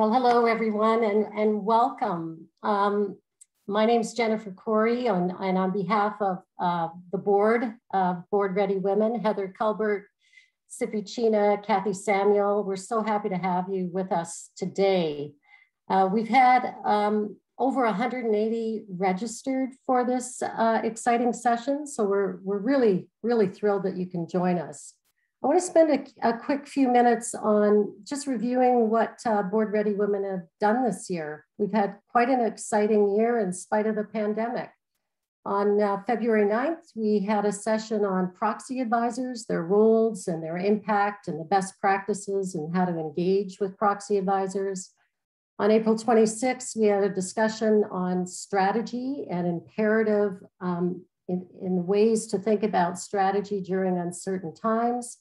Well, hello everyone and, and welcome. Um, my name is Jennifer Corey on, and on behalf of uh, the board, uh, Board Ready Women, Heather Culbert, Sippy China, Kathy Samuel, we're so happy to have you with us today. Uh, we've had um, over 180 registered for this uh, exciting session, so we're, we're really, really thrilled that you can join us. I want to spend a, a, quick few minutes on just reviewing what uh, Board Ready Women have done this year. We've had quite an exciting year in spite of the pandemic. On uh, February 9th, we had a session on proxy advisors, their roles and their impact and the best practices and how to engage with proxy advisors. On April 26th, we had a discussion on strategy and imperative um, in, in ways to think about strategy during uncertain times.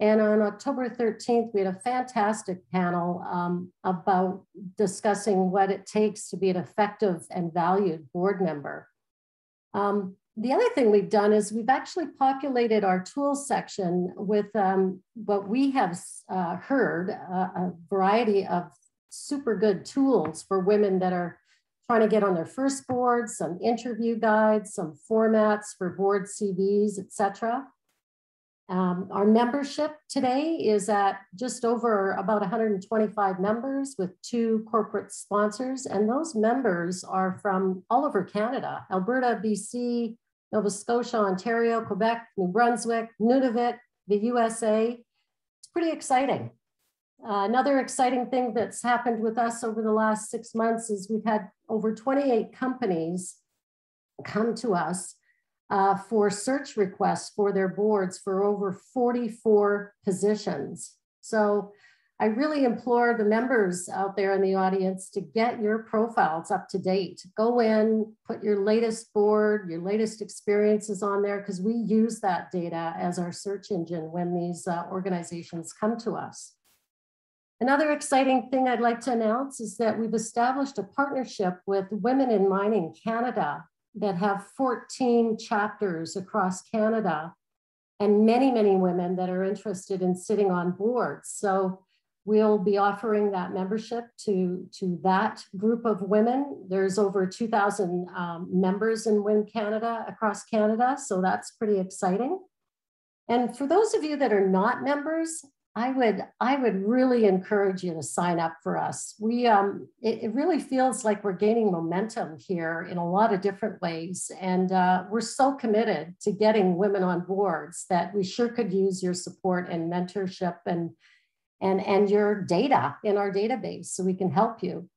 And on October 13th, we had a fantastic panel um, about discussing what it takes to be an effective and valued board member. Um, the other thing we've done is we've actually populated our tools section with um, what we have uh, heard, uh, a variety of super good tools for women that are trying to get on their first board, some interview guides, some formats for board CVs, etc. Um, our membership today is at just over about 125 members with two corporate sponsors. And those members are from all over Canada, Alberta, BC, Nova Scotia, Ontario, Quebec, New Brunswick, Nunavut, the USA. It's pretty exciting. Uh, another exciting thing that's happened with us over the last six months is we've had over 28 companies come to us uh, for search requests for their boards for over 44 positions. So I really implore the members out there in the audience to get your profiles up to date. Go in, put your latest board, your latest experiences on there, because we use that data as our search engine when these uh, organizations come to us. Another exciting thing I'd like to announce is that we've established a partnership with Women in Mining Canada that have 14 chapters across Canada and many, many women that are interested in sitting on boards. So we'll be offering that membership to, to that group of women. There's over 2,000 um, members in WIM Canada across Canada, so that's pretty exciting. And for those of you that are not members, I would I would really encourage you to sign up for us. We um, it, it, really feels like we're gaining momentum here in a lot of different ways, and uh, we're so committed to getting women on boards that we sure could use your support and mentorship and and and your data in our database so we can help you.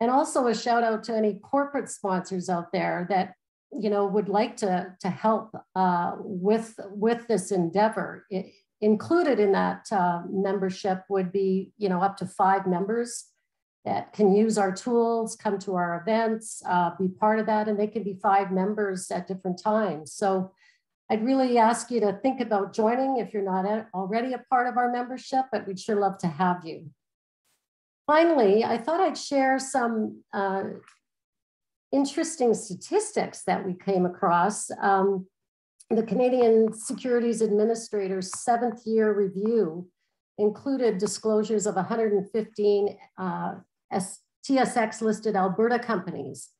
And also a shout out to any corporate sponsors out there that you know would like to to help uh, with with this endeavor. It, included in that uh, membership would be, you know, up to five members that can use our tools, come to our events, uh, be part of that, and they can be five members at different times. So I'd really ask you to think about joining if you're not already a part of our membership, but we'd sure love to have you. Finally, I thought I'd share some uh, interesting statistics that we came across. Um, the Canadian Securities Administrator's seventh year review included disclosures of 115 uh, TSX listed Alberta companies.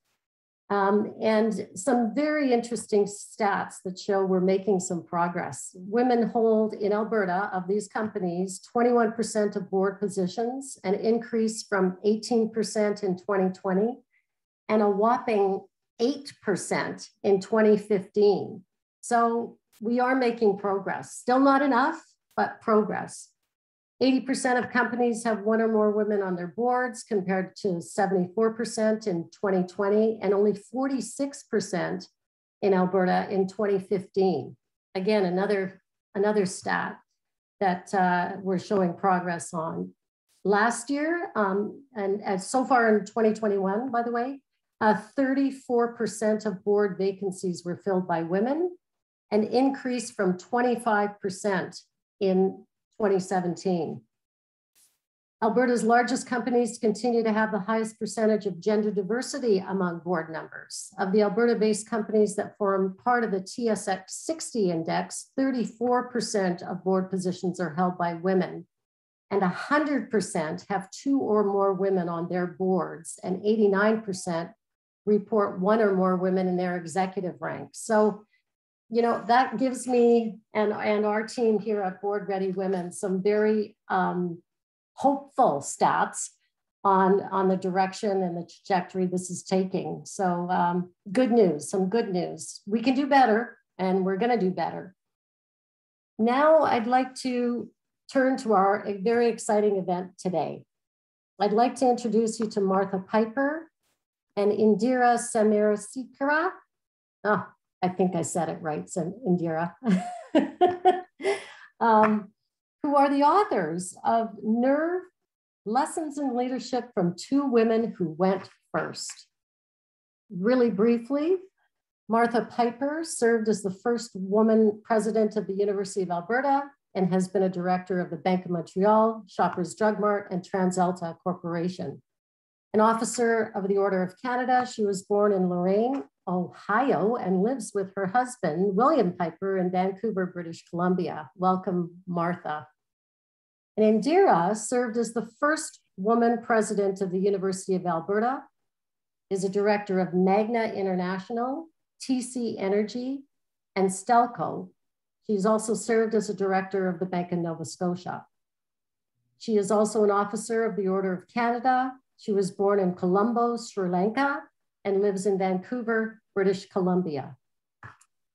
Um, and some very interesting stats that show we're making some progress. Women hold in Alberta of these companies 21% of board positions, an increase from 18% in 2020, and a whopping 8% in 2015. So we are making progress. Still not enough, but progress. 80% of companies have one or more women on their boards compared to 74% in 2020 and only 46% in Alberta in 2015. Again, another, another stat that uh, we're showing progress on. Last year, um, and, and so far in 2021, by the way, 34% uh, of board vacancies were filled by women an increase from 25% in 2017. Alberta's largest companies continue to have the highest percentage of gender diversity among board members. Of the Alberta-based companies that form part of the TSX 60 index, 34% of board positions are held by women. and 100% have two or more women on their boards, and 89% report one or more women in their executive ranks. So, you know, that gives me and, and our team here at Board Ready Women some very um, hopeful stats on, on the direction and the trajectory this is taking. So um, good news, some good news. We can do better and we're gonna do better. Now I'd like to turn to our very exciting event today. I'd like to introduce you to Martha Piper and Indira Samarasekera. Oh, I think I said it right, so Indira. um, who are the authors of Nerve Lessons in Leadership from Two Women Who Went First. Really briefly, Martha Piper served as the first woman president of the University of Alberta and has been a director of the Bank of Montreal, Shoppers Drug Mart, and TransAlta Corporation. An officer of the Order of Canada, she was born in Lorain, Ohio, and lives with her husband, William Piper, in Vancouver, British Columbia. Welcome, Martha. And Indira served as the first woman president of the University of Alberta, is a director of Magna International, TC Energy, and Stelco. She's also served as a director of the Bank of Nova Scotia. She is also an officer of the Order of Canada. She was born in Colombo, Sri Lanka, and lives in Vancouver, British Columbia.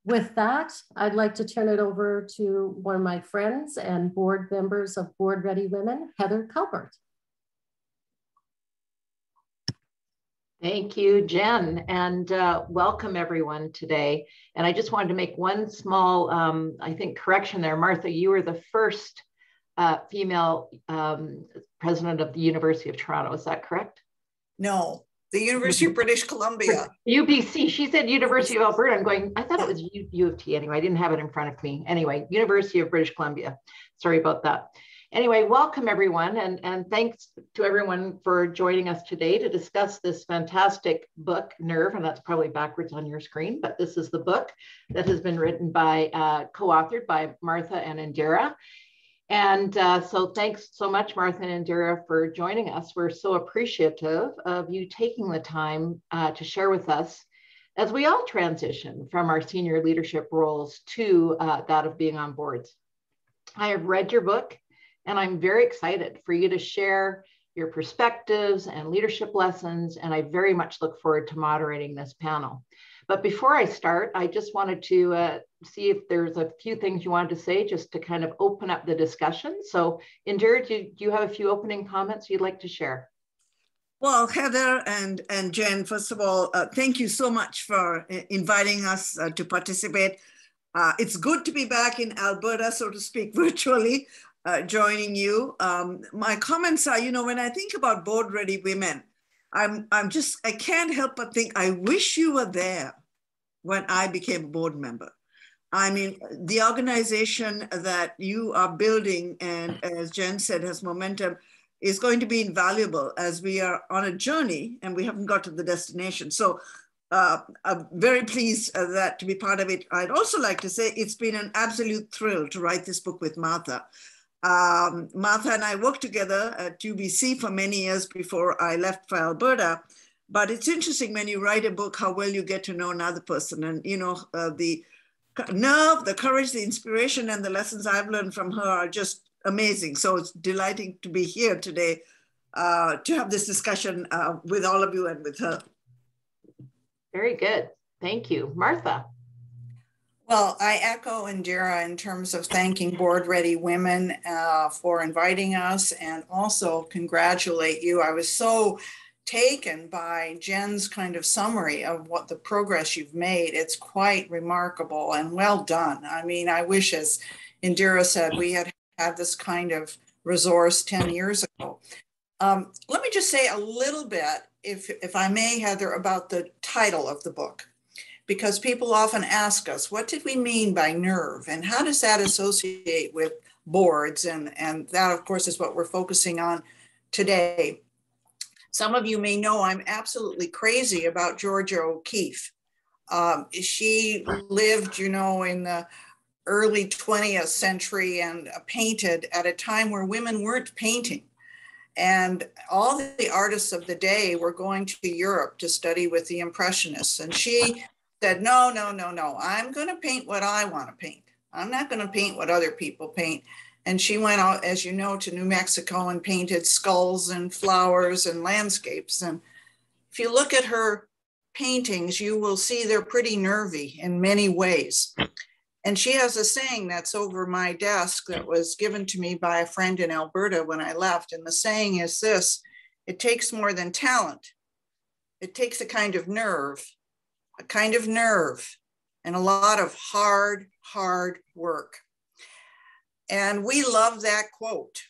With that, I'd like to turn it over to one of my friends and board members of Board Ready Women, Heather Culbert. Thank you, Jen, and uh, welcome everyone today. And I just wanted to make one small, um, I think, correction there. Martha, you were the first uh, female um, president of the University of Toronto. Is that correct? No, the University of British Columbia. UBC. She said University of Alberta. I'm going, I thought it was U, U of T anyway. I didn't have it in front of me. Anyway, University of British Columbia. Sorry about that. Anyway, welcome everyone. And, and thanks to everyone for joining us today to discuss this fantastic book, Nerve. And that's probably backwards on your screen, but this is the book that has been written by, uh, co-authored by Martha and Indira. And uh, so thanks so much, Martha and Indira, for joining us. We're so appreciative of you taking the time uh, to share with us as we all transition from our senior leadership roles to uh, that of being on boards. I have read your book and I'm very excited for you to share your perspectives and leadership lessons. And I very much look forward to moderating this panel. But before I start, I just wanted to uh, see if there's a few things you wanted to say just to kind of open up the discussion. So Indira, do, do you have a few opening comments you'd like to share? Well, Heather and, and Jen, first of all, uh, thank you so much for uh, inviting us uh, to participate. Uh, it's good to be back in Alberta, so to speak, virtually, uh, joining you. Um, my comments are, you know, when I think about board ready women, I'm, I'm just, I can't help but think, I wish you were there when I became a board member. I mean, the organization that you are building, and as Jen said, has momentum, is going to be invaluable as we are on a journey and we haven't got to the destination. So uh, I'm very pleased uh, that to be part of it. I'd also like to say it's been an absolute thrill to write this book with Martha. Um, Martha and I worked together at UBC for many years before I left for Alberta. But it's interesting when you write a book how well you get to know another person. And, you know, uh, the nerve, the courage, the inspiration, and the lessons I've learned from her are just amazing. So it's delighting to be here today uh, to have this discussion uh, with all of you and with her. Very good. Thank you. Martha. Well, I echo Indira in terms of thanking Board Ready Women uh, for inviting us and also congratulate you. I was so taken by Jen's kind of summary of what the progress you've made. It's quite remarkable and well done. I mean, I wish, as Indira said, we had had this kind of resource 10 years ago. Um, let me just say a little bit, if, if I may, Heather, about the title of the book because people often ask us, what did we mean by nerve and how does that associate with boards? And, and that, of course, is what we're focusing on today. Some of you may know I'm absolutely crazy about Georgia O'Keeffe. Um, she lived, you know, in the early 20th century and painted at a time where women weren't painting. And all the artists of the day were going to Europe to study with the Impressionists. And she said, No, no, no, no, I'm going to paint what I want to paint. I'm not going to paint what other people paint. And she went out, as you know, to New Mexico and painted skulls and flowers and landscapes. And if you look at her paintings, you will see they're pretty nervy in many ways. And she has a saying that's over my desk that was given to me by a friend in Alberta when I left. And the saying is this it takes more than talent, it takes a kind of nerve, a kind of nerve, and a lot of hard, hard work. And we love that quote.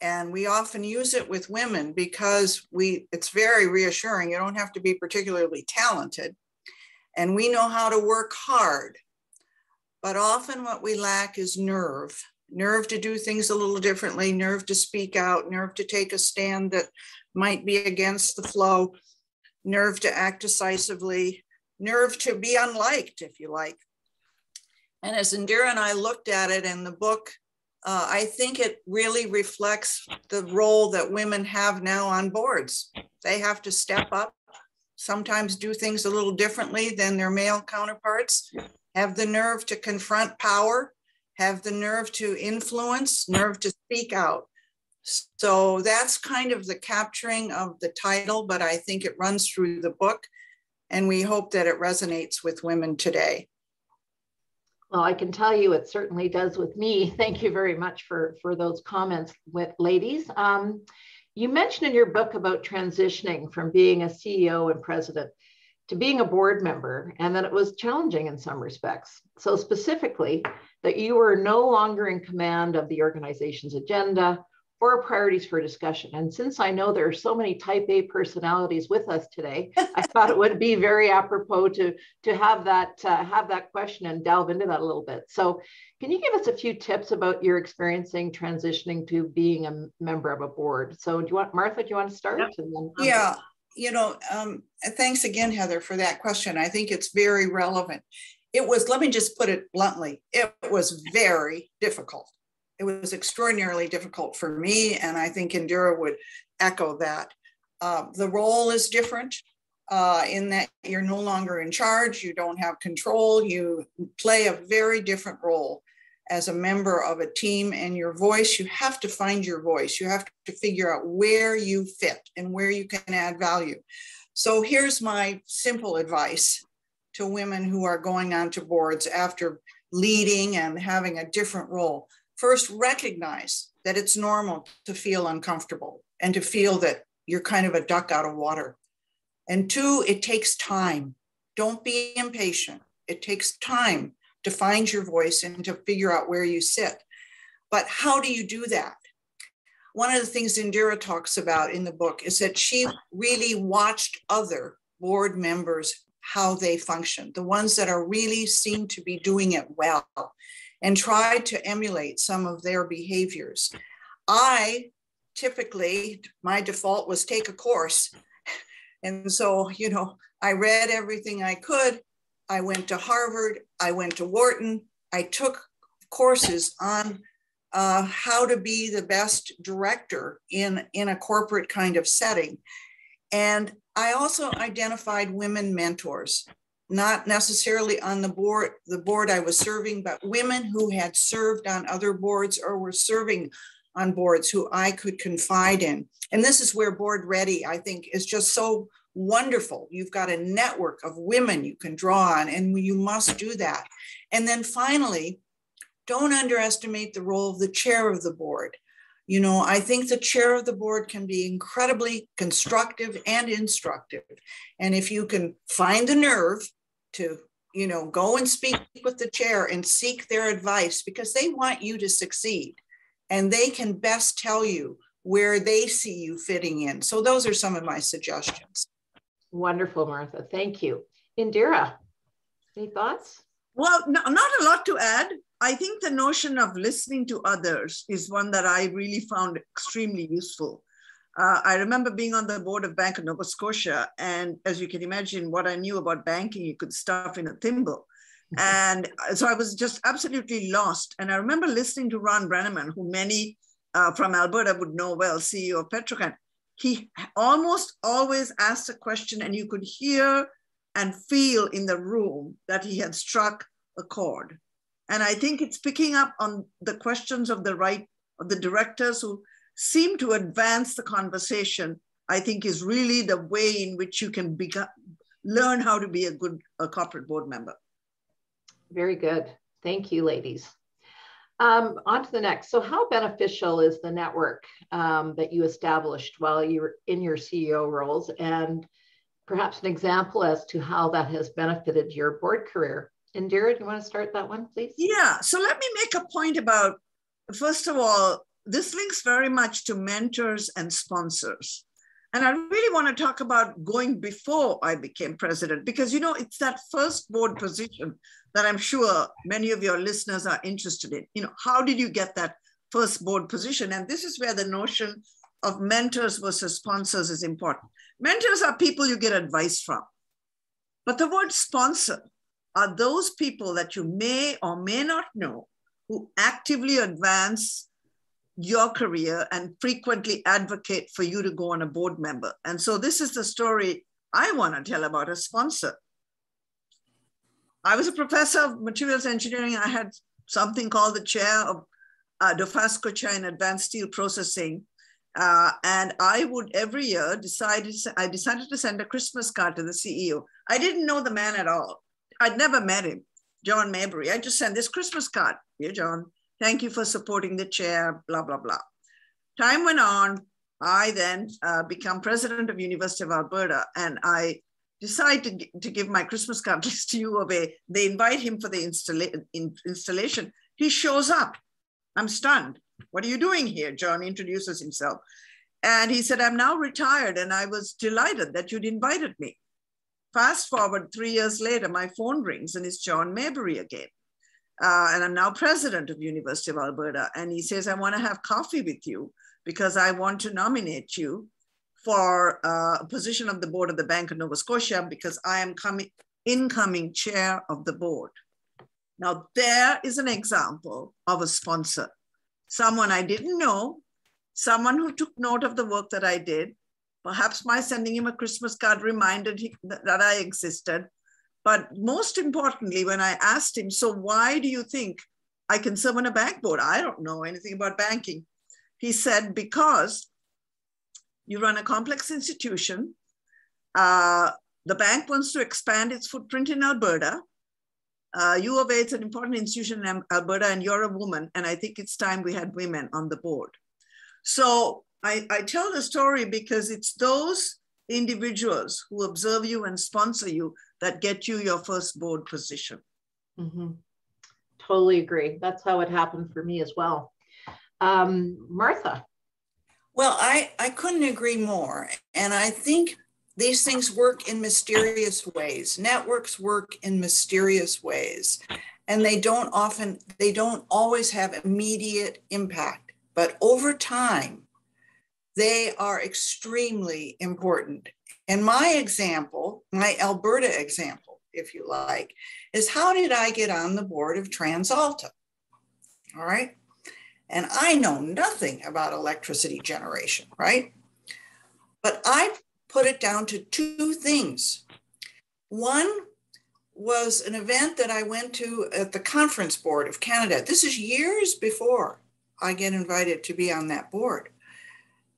And we often use it with women because we it's very reassuring. You don't have to be particularly talented. And we know how to work hard. But often what we lack is nerve nerve to do things a little differently, nerve to speak out, nerve to take a stand that might be against the flow, nerve to act decisively, nerve to be unliked, if you like. And as Indira and I looked at it in the book, uh, I think it really reflects the role that women have now on boards. They have to step up, sometimes do things a little differently than their male counterparts, have the nerve to confront power, have the nerve to influence, nerve to speak out. So that's kind of the capturing of the title, but I think it runs through the book, and we hope that it resonates with women today. Well, I can tell you it certainly does with me. Thank you very much for, for those comments with ladies. Um, you mentioned in your book about transitioning from being a CEO and president to being a board member and that it was challenging in some respects. So specifically that you were no longer in command of the organization's agenda, or priorities for discussion. And since I know there are so many type A personalities with us today, I thought it would be very apropos to, to have that uh, have that question and delve into that a little bit. So can you give us a few tips about your experiencing transitioning to being a member of a board? So do you want, Martha, do you want to start? Then, yeah, you know, um, thanks again, Heather, for that question. I think it's very relevant. It was, let me just put it bluntly, it was very difficult it was extraordinarily difficult for me, and I think Indira would echo that. Uh, the role is different uh, in that you're no longer in charge, you don't have control, you play a very different role as a member of a team, and your voice, you have to find your voice. You have to figure out where you fit and where you can add value. So here's my simple advice to women who are going onto boards after leading and having a different role first recognize that it's normal to feel uncomfortable and to feel that you're kind of a duck out of water. And two, it takes time. Don't be impatient. It takes time to find your voice and to figure out where you sit. But how do you do that? One of the things Indira talks about in the book is that she really watched other board members how they function, the ones that are really seem to be doing it well and try to emulate some of their behaviors. I typically, my default was take a course. And so, you know, I read everything I could. I went to Harvard, I went to Wharton, I took courses on uh, how to be the best director in, in a corporate kind of setting. And I also identified women mentors not necessarily on the board, the board I was serving, but women who had served on other boards or were serving on boards who I could confide in. And this is where Board Ready, I think, is just so wonderful. You've got a network of women you can draw on, and you must do that. And then finally, don't underestimate the role of the chair of the board. You know, I think the chair of the board can be incredibly constructive and instructive. And if you can find the nerve to you know go and speak with the chair and seek their advice because they want you to succeed. And they can best tell you where they see you fitting in. So those are some of my suggestions. Wonderful martha. Thank you. Indira any thoughts? Well no, not a lot to add. I think the notion of listening to others is one that i really found extremely useful uh, I remember being on the board of Bank of Nova Scotia, and as you can imagine, what I knew about banking, you could stuff in a thimble. and so I was just absolutely lost. And I remember listening to Ron Brenneman, who many uh, from Alberta would know well, CEO of Petro-Canada. He almost always asked a question, and you could hear and feel in the room that he had struck a chord. And I think it's picking up on the questions of the right of the directors who seem to advance the conversation. I think is really the way in which you can become, learn how to be a good a corporate board member. Very good. Thank you, ladies. Um, on to the next. So how beneficial is the network um, that you established while you were in your CEO roles and perhaps an example as to how that has benefited your board career? Indira, do you want to start that one, please? Yeah, so let me make a point about, first of all, this links very much to mentors and sponsors. And I really want to talk about going before I became president, because, you know, it's that first board position that I'm sure many of your listeners are interested in. You know, how did you get that first board position? And this is where the notion of mentors versus sponsors is important. Mentors are people you get advice from. But the word sponsor are those people that you may or may not know who actively advance your career and frequently advocate for you to go on a board member. And so this is the story I want to tell about a sponsor. I was a professor of materials engineering. I had something called the chair of uh, Dofasco chair in advanced steel processing. Uh, and I would every year decide, I decided to send a Christmas card to the CEO. I didn't know the man at all. I'd never met him, John Mayberry. I just sent this Christmas card. Dear John, thank you for supporting the chair, blah, blah, blah. Time went on. I then uh, become president of University of Alberta and I decide to, to give my Christmas card list to U of A. They invite him for the installa in, installation. He shows up. I'm stunned. What are you doing here? John introduces himself. And he said, I'm now retired and I was delighted that you'd invited me. Fast forward three years later, my phone rings and it's John Mayberry again. Uh, and I'm now president of University of Alberta. And he says, I want to have coffee with you because I want to nominate you for uh, a position of the board of the Bank of Nova Scotia because I am coming incoming chair of the board. Now there is an example of a sponsor, someone I didn't know, someone who took note of the work that I did. Perhaps my sending him a Christmas card reminded him that I existed. But most importantly, when I asked him, so why do you think I can serve on a bank board? I don't know anything about banking. He said, because you run a complex institution. Uh, the bank wants to expand its footprint in Alberta. Uh, U of A is an important institution in Alberta, and you're a woman, and I think it's time we had women on the board. So I, I tell the story because it's those individuals who observe you and sponsor you that get you your first board position. Mm-hmm. Totally agree. That's how it happened for me as well. Um, Martha. Well, I, I couldn't agree more. And I think these things work in mysterious ways. Networks work in mysterious ways. And they don't often, they don't always have immediate impact. But over time, they are extremely important. And my example, my Alberta example, if you like, is how did I get on the board of TransAlta? All right and I know nothing about electricity generation, right? But I put it down to two things. One was an event that I went to at the Conference Board of Canada. This is years before I get invited to be on that board.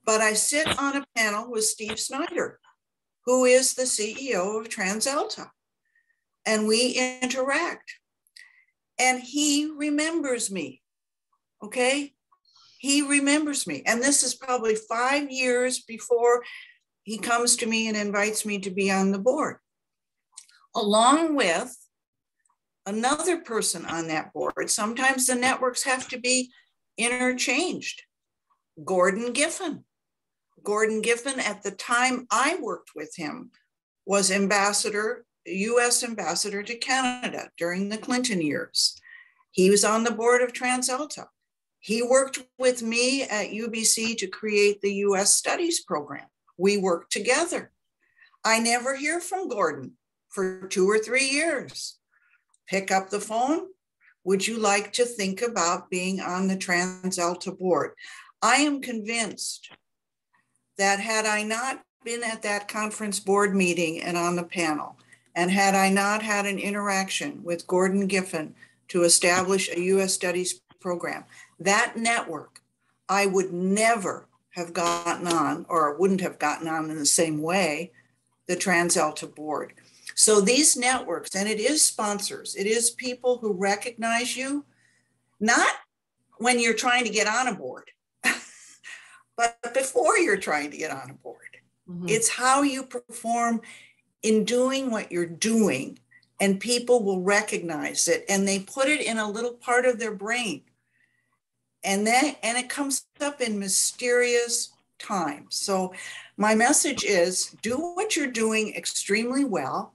But I sit on a panel with Steve Snyder, who is the CEO of TransAlta, and we interact. And he remembers me Okay. He remembers me. And this is probably five years before he comes to me and invites me to be on the board, along with another person on that board. Sometimes the networks have to be interchanged. Gordon Giffin. Gordon Giffin, at the time I worked with him, was ambassador, US ambassador to Canada during the Clinton years. He was on the board of TransAlta. He worked with me at UBC to create the US Studies program. We worked together. I never hear from Gordon for two or three years. pick up the phone. Would you like to think about being on the TransAlta board? I am convinced that had I not been at that conference board meeting and on the panel, and had I not had an interaction with Gordon Giffin to establish a US Studies program, that network, I would never have gotten on or wouldn't have gotten on in the same way the TransAlta board. So these networks, and it is sponsors, it is people who recognize you, not when you're trying to get on a board, but before you're trying to get on a board. Mm-hmm. It's how you perform in doing what you're doing, and people will recognize it and they put it in a little part of their brain. And then and it comes up in mysterious times. So my message is do what you're doing extremely well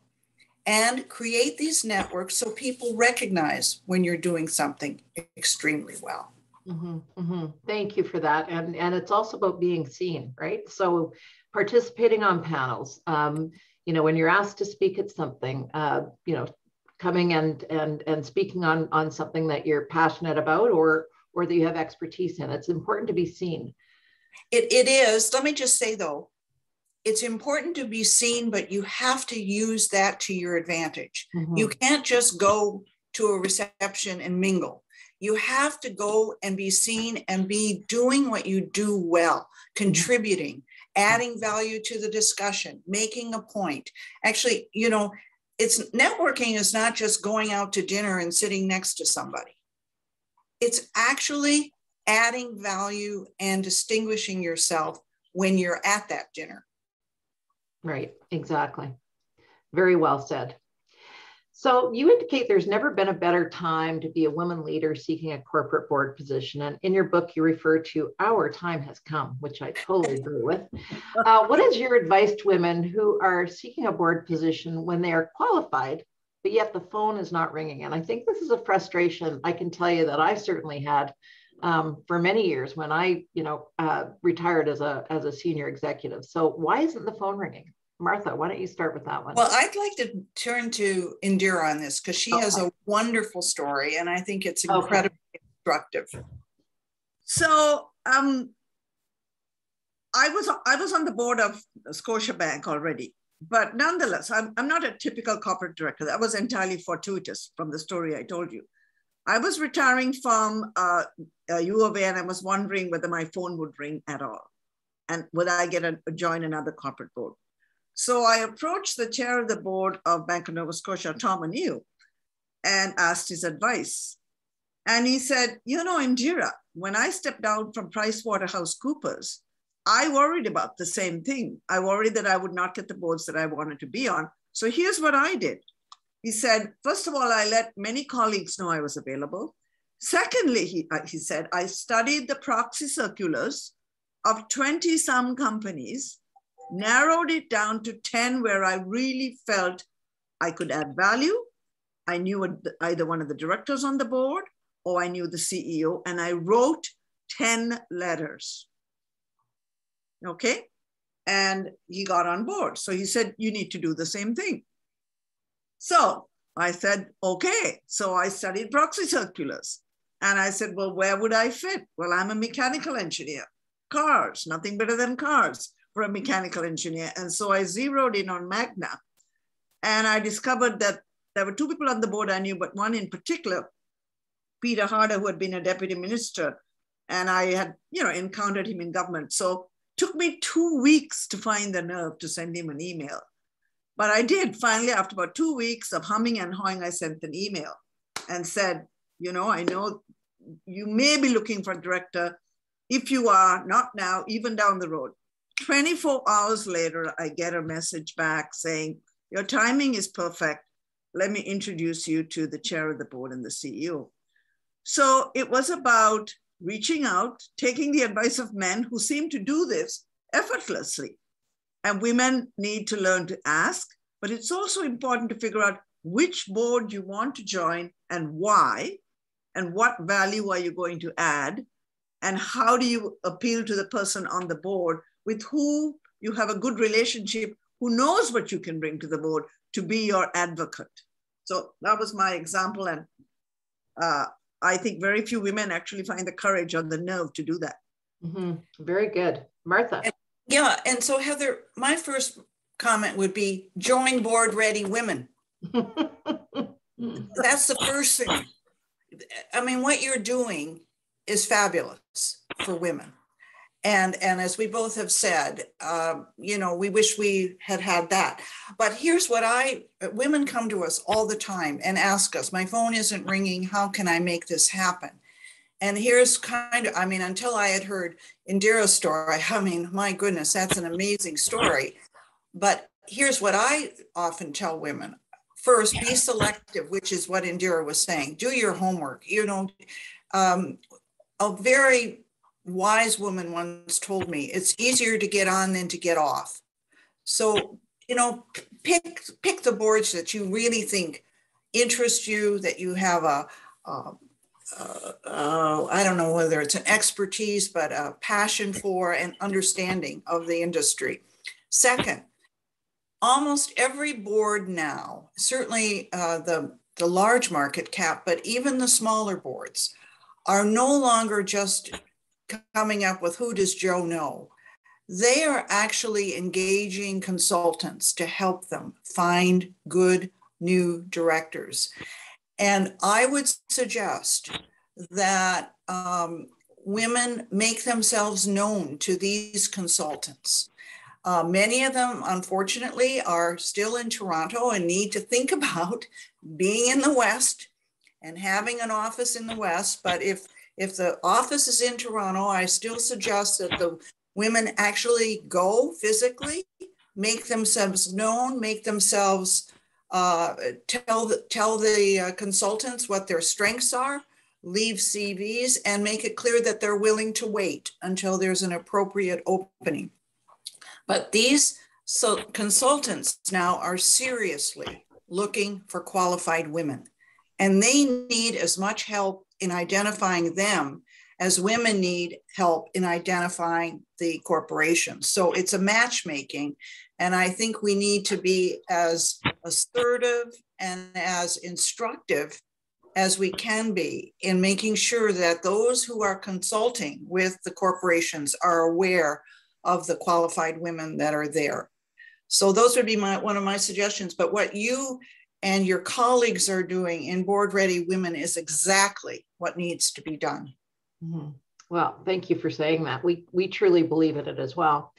and create these networks so people recognize when you're doing something extremely well. Mm-hmm, mm-hmm. Thank you for that. And, and it's also about being seen, right? So participating on panels, um, you know, when you're asked to speak at something, uh, you know, coming and, and, and speaking on, on something that you're passionate about or, or that you have expertise in, it's important to be seen. It, it is. Let me just say though, it's important to be seen, but you have to use that to your advantage. Mm-hmm. You can't just go to a reception and mingle. You have to go and be seen and be doing what you do well, contributing, adding value to the discussion, making a point. Actually, you know, it's networking is not just going out to dinner and sitting next to somebody. It's actually adding value and distinguishing yourself when you're at that dinner. Right, exactly. Very well said. So you indicate there's never been a better time to be a woman leader seeking a corporate board position. And in your book, you refer to our time has come, which I totally agree with. Uh, what is your advice to women who are seeking a board position when they are qualified, but yet the phone is not ringing? And I think this is a frustration I can tell you that I certainly had um, for many years when I, you know, uh, retired as a as a senior executive. So why isn't the phone ringing? Martha, why don't you start with that one? Well, I'd like to turn to Indira on this because she okay. has a wonderful story, and I think it's incredibly okay. instructive. So, um, I was I was on the board of Scotiabank already, but nonetheless, I'm I'm not a typical corporate director. That was entirely fortuitous from the story I told you. I was retiring from uh, uh, U of A, and I was wondering whether my phone would ring at all, and would I get a, join another corporate board. So I approached the chair of the board of Bank of Nova Scotia, Tom O'Neill, and asked his advice. And he said, You know, Indira, when I stepped down from PricewaterhouseCoopers, I worried about the same thing. I worried that I would not get the boards that I wanted to be on. So here's what I did. He said, First of all, I let many colleagues know I was available. Secondly, he, uh, he said, I studied the proxy circulars of 20 some companies narrowed it down to 10 where I really felt I could add value. I knew either one of the directors on the board or I knew the CEO, and I wrote 10 letters. Okay. And he got on board. So he said, You need to do the same thing. So I said, Okay. So I studied proxy circulars. And I said, Well, where would I fit? Well, I'm a mechanical engineer. Cars, nothing better than cars for a mechanical engineer. And so I zeroed in on Magna. And I discovered that there were two people on the board I knew, but one in particular, Peter Harder, who had been a deputy minister. And I had, you know, encountered him in government. So took me two weeks to find the nerve to send him an email. But I did finally, after about two weeks of humming and hawing, I sent an email and said, you know, I know you may be looking for a director. If you are, not now, even down the road, 24 hours later, I get a message back saying, Your timing is perfect. Let me introduce you to the chair of the board and the CEO. So it was about reaching out, taking the advice of men who seem to do this effortlessly. And women need to learn to ask, but it's also important to figure out which board you want to join and why, and what value are you going to add, and how do you appeal to the person on the board with who you have a good relationship, who knows what you can bring to the board to be your advocate. So that was my example. And uh, I think very few women actually find the courage or the nerve to do that. Mm-hmm. Very good. Martha. And, yeah. And so, Heather, my first comment would be join board ready women. That's the first thing. I mean, what you're doing is fabulous for women. And, and as we both have said, uh, you know, we wish we had had that. But here's what I women come to us all the time and ask us, my phone isn't ringing. How can I make this happen? And here's kind of, I mean, until I had heard Indira's story, I mean, my goodness, that's an amazing story. But here's what I often tell women first, be selective, which is what Indira was saying. Do your homework. You know, um, a very wise woman once told me it's easier to get on than to get off. So, you know, pick pick the boards that you really think interest you, that you have a, uh, I don't know whether it's an expertise, but a passion for and understanding of the industry. Second, almost every board now, certainly uh, the, the large market cap, but even the smaller boards, are no longer just coming up with who does Joe know. They are actually engaging consultants to help them find good new directors. And I would suggest that um, women make themselves known to these consultants. Uh, many of them, unfortunately, are still in Toronto and need to think about being in the West and having an office in the West. But if if the office is in Toronto, I still suggest that the women actually go physically, make themselves known, make themselves uh, tell the, tell the uh, consultants what their strengths are, leave CVs, and make it clear that they're willing to wait until there's an appropriate opening. But these so consultants now are seriously looking for qualified women, and they need as much help in identifying them as women need help in identifying the corporations. So it's a matchmaking. And I think we need to be as assertive and as instructive as we can be in making sure that those who are consulting with the corporations are aware of the qualified women that are there. So those would be my one of my suggestions. But what you and your colleagues are doing in board ready women is exactly what needs to be done. Mm-hmm. Well, thank you for saying that. We we truly believe in it as well.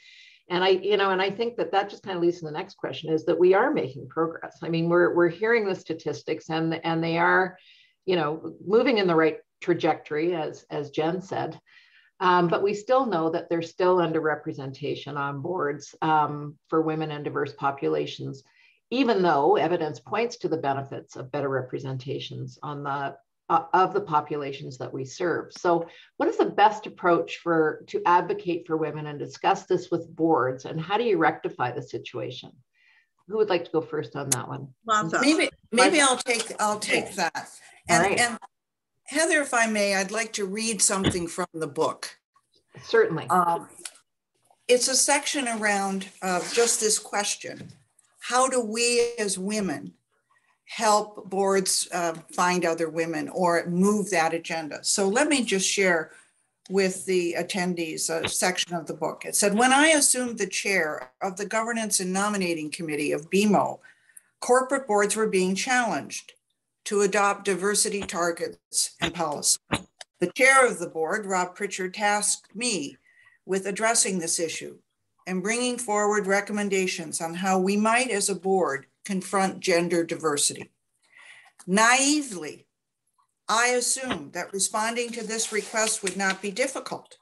And I, you know, and I think that that just kind of leads to the next question is that we are making progress. I mean, we're we're hearing the statistics and and they are, you know, moving in the right trajectory as as Jen said. Um, but we still know that there's still underrepresentation on boards um, for women and diverse populations even though evidence points to the benefits of better representations on the uh, of the populations that we serve. So what is the best approach for to advocate for women and discuss this with boards and how do you rectify the situation? Who would like to go first on that one? Maybe maybe I'll take I'll take that. And, right. and Heather, if I may, I'd like to read something from the book. Certainly. Um, it's a section around uh, just this question how do we as women help boards uh, find other women or move that agenda? So let me just share with the attendees a section of the book. It said, when I assumed the chair of the governance and nominating committee of BMO, corporate boards were being challenged to adopt diversity targets and policy. The chair of the board, Rob Pritchard, tasked me with addressing this issue and bringing forward recommendations on how we might, as a board, confront gender diversity. Naively, I assumed that responding to this request would not be difficult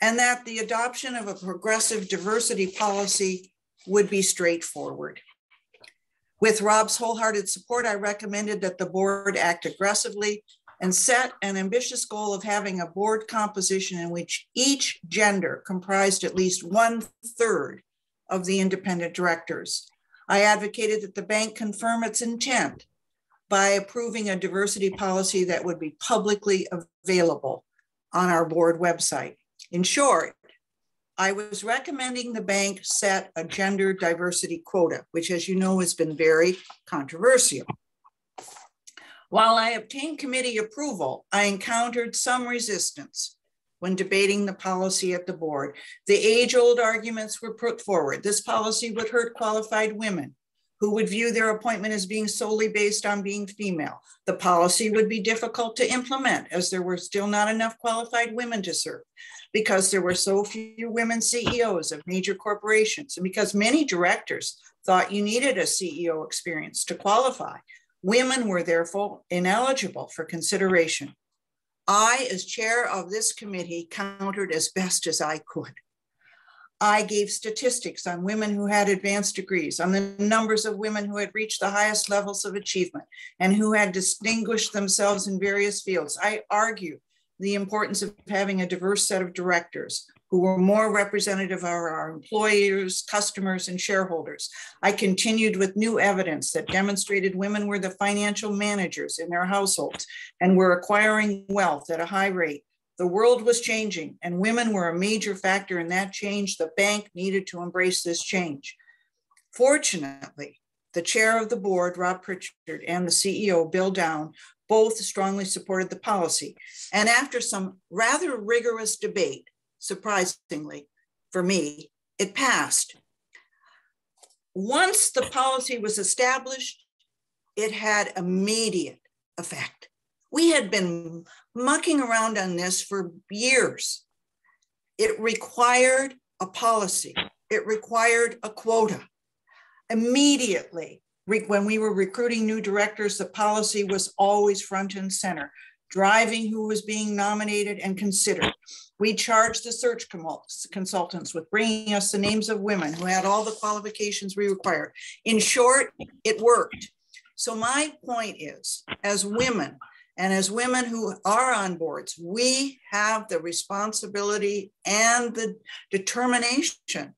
and that the adoption of a progressive diversity policy would be straightforward. With Rob's wholehearted support, I recommended that the board act aggressively and set an ambitious goal of having a board composition in which each gender comprised at least one third of the independent directors. I advocated that the bank confirm its intent by approving a diversity policy that would be publicly available on our board website. In short, I was recommending the bank set a gender diversity quota, which, as you know, has been very controversial. While I obtained committee approval, I encountered some resistance when debating the policy at the board. The age old arguments were put forward. This policy would hurt qualified women who would view their appointment as being solely based on being female. The policy would be difficult to implement as there were still not enough qualified women to serve because there were so few women CEOs of major corporations and because many directors thought you needed a CEO experience to qualify. Women were therefore ineligible for consideration. I, as chair of this committee, countered as best as I could. I gave statistics on women who had advanced degrees, on the numbers of women who had reached the highest levels of achievement and who had distinguished themselves in various fields. I argued the importance of having a diverse set of directors who were more representative of our employers, customers, and shareholders. I continued with new evidence that demonstrated women were the financial managers in their households and were acquiring wealth at a high rate. The world was changing, and women were a major factor in that change. The bank needed to embrace this change. Fortunately, the chair of the board, Rob Pritchard, and the CEO, Bill Downe, both strongly supported the policy. And after some rather rigorous debate, surprisingly for me, it passed. Once the policy was established, it had immediate effect. We had been mucking around on this for years. It required a policy, it required a quota. Immediately, when we were recruiting new directors, the policy was always front and center, driving who was being nominated and considered. We charged the search consultants with bringing us the names of women who had all the qualifications we required. In short, it worked. So, my point is as women, and as women who are on boards, we have the responsibility and the determination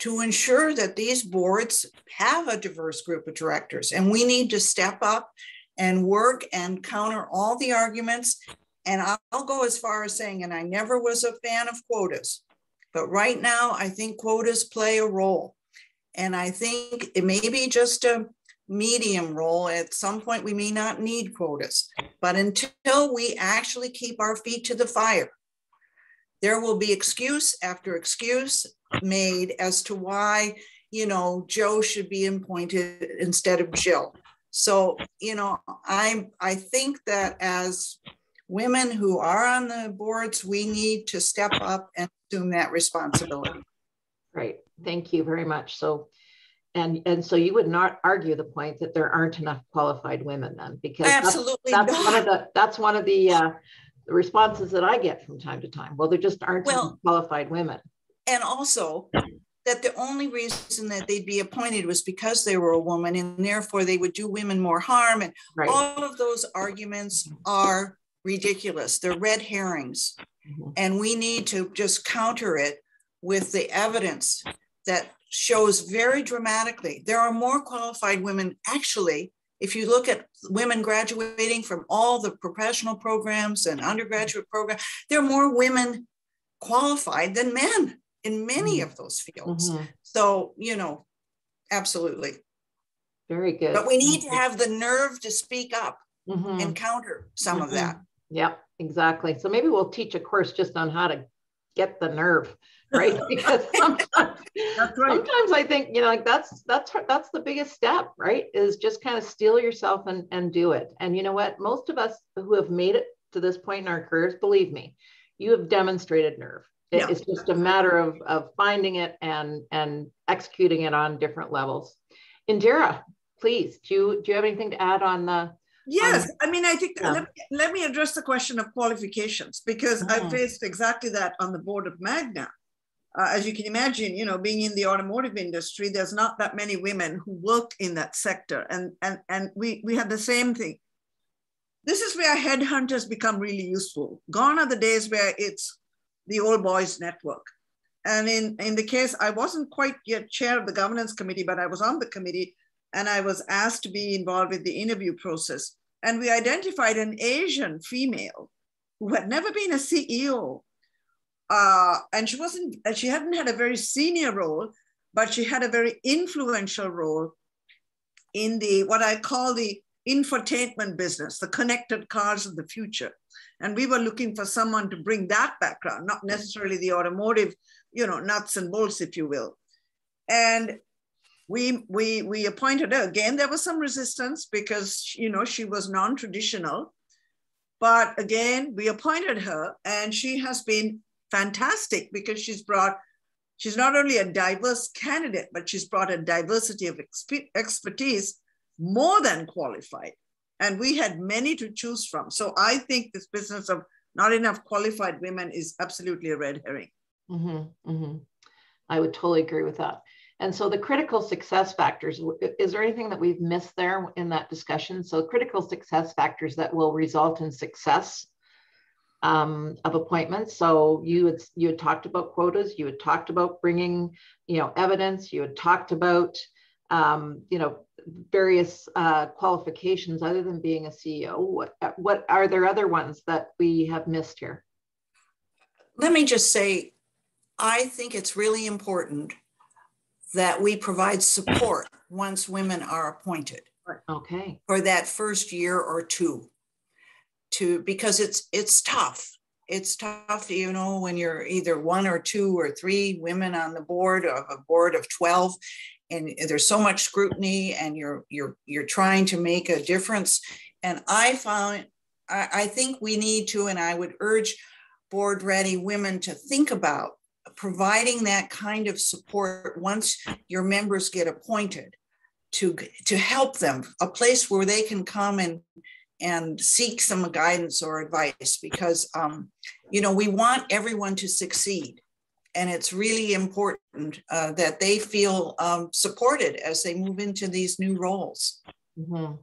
to ensure that these boards have a diverse group of directors. And we need to step up and work and counter all the arguments and I'll go as far as saying, and I never was a fan of quotas, but right now I think quotas play a role. And I think it may be just a medium role. At some point, we may not need quotas. But until we actually keep our feet to the fire, there will be excuse after excuse made as to why, you know, Joe should be appointed instead of Jill. So, you know, I I think that as women who are on the boards, we need to step up and assume that responsibility. Right. Thank you very much. So, and and so you would not argue the point that there aren't enough qualified women then, because absolutely that's, that's one of the that's one of the, uh, the responses that I get from time to time. Well, there just aren't well, qualified women. And also, that the only reason that they'd be appointed was because they were a woman and therefore they would do women more harm and right. all of those arguments are ridiculous. They're red herrings. Mm-hmm. And we need to just counter it with the evidence that shows very dramatically there are more qualified women. Actually, if you look at women graduating from all the professional programs and undergraduate programs, there are more women qualified than men in many mm-hmm. of those fields. Mm-hmm. So, you know, absolutely. Very good. But we need to have the nerve to speak up mm-hmm. and counter some mm-hmm. of that. Yep, exactly. So maybe we'll teach a course just on how to get the nerve, right? because sometimes, right. sometimes I think, you know, like that's that's that's the biggest step, right? Is just kind of steel yourself and and do it. And you know what? Most of us who have made it to this point in our careers, believe me, you have demonstrated nerve. Yeah. It's just a matter of of finding it and and executing it on different levels. Indira, please, do you do you have anything to add on the Yes, I mean, I think yeah. let, me, let, me address the question of qualifications because I mm-hmm. faced exactly that on the board of Magna. Uh, as you can imagine, you know, being in the automotive industry, there's not that many women who work in that sector, and and and we we had the same thing. This is where headhunters become really useful. Gone are the days where it's the old boys network. And in, in the case, I wasn't quite yet chair of the governance committee, but I was on the committee and I was asked to be involved with the interview process. And we identified an Asian female who had never been a CEO. Uh, and she wasn't, she hadn't had a very senior role, but she had a very influential role in the what I call the infotainment business, the connected cars of the future. And we were looking for someone to bring that background, not necessarily the automotive, you know, nuts and bolts, if you will. And we we we appointed her again. There was some resistance because you know she was non-traditional, but again we appointed her, and she has been fantastic because she's brought. She's not only a diverse candidate, but she's brought a diversity of expertise more than qualified. And we had many to choose from. So I think this business of not enough qualified women is absolutely a red herring. Mm-hmm, mm-hmm. I would totally agree with that. And so the critical success factors, is there anything that we've missed there in that discussion? So critical success factors that will result in success um, of appointments. So you had, you had talked about quotas, you had talked about bringing, you know, evidence, you had talked about, um, you know, various uh, qualifications other than being a CEO. What, what are there other ones that we have missed here? Let me just say, I think it's really important that we provide support once women are appointed. Okay. For that first year or two to because it's it's tough. It's tough, you know, when you're either one or two or three women on the board of a board of 12 and there's so much scrutiny and you're you're you're trying to make a difference. And I found I, I think we need to, and I would urge board ready women to think about providing that kind of support once your members get appointed to to help them a place where they can come and and seek some guidance or advice because um, you know we want everyone to succeed and it's really important uh, that they feel um, supported as they move into these new roles mm-hmm.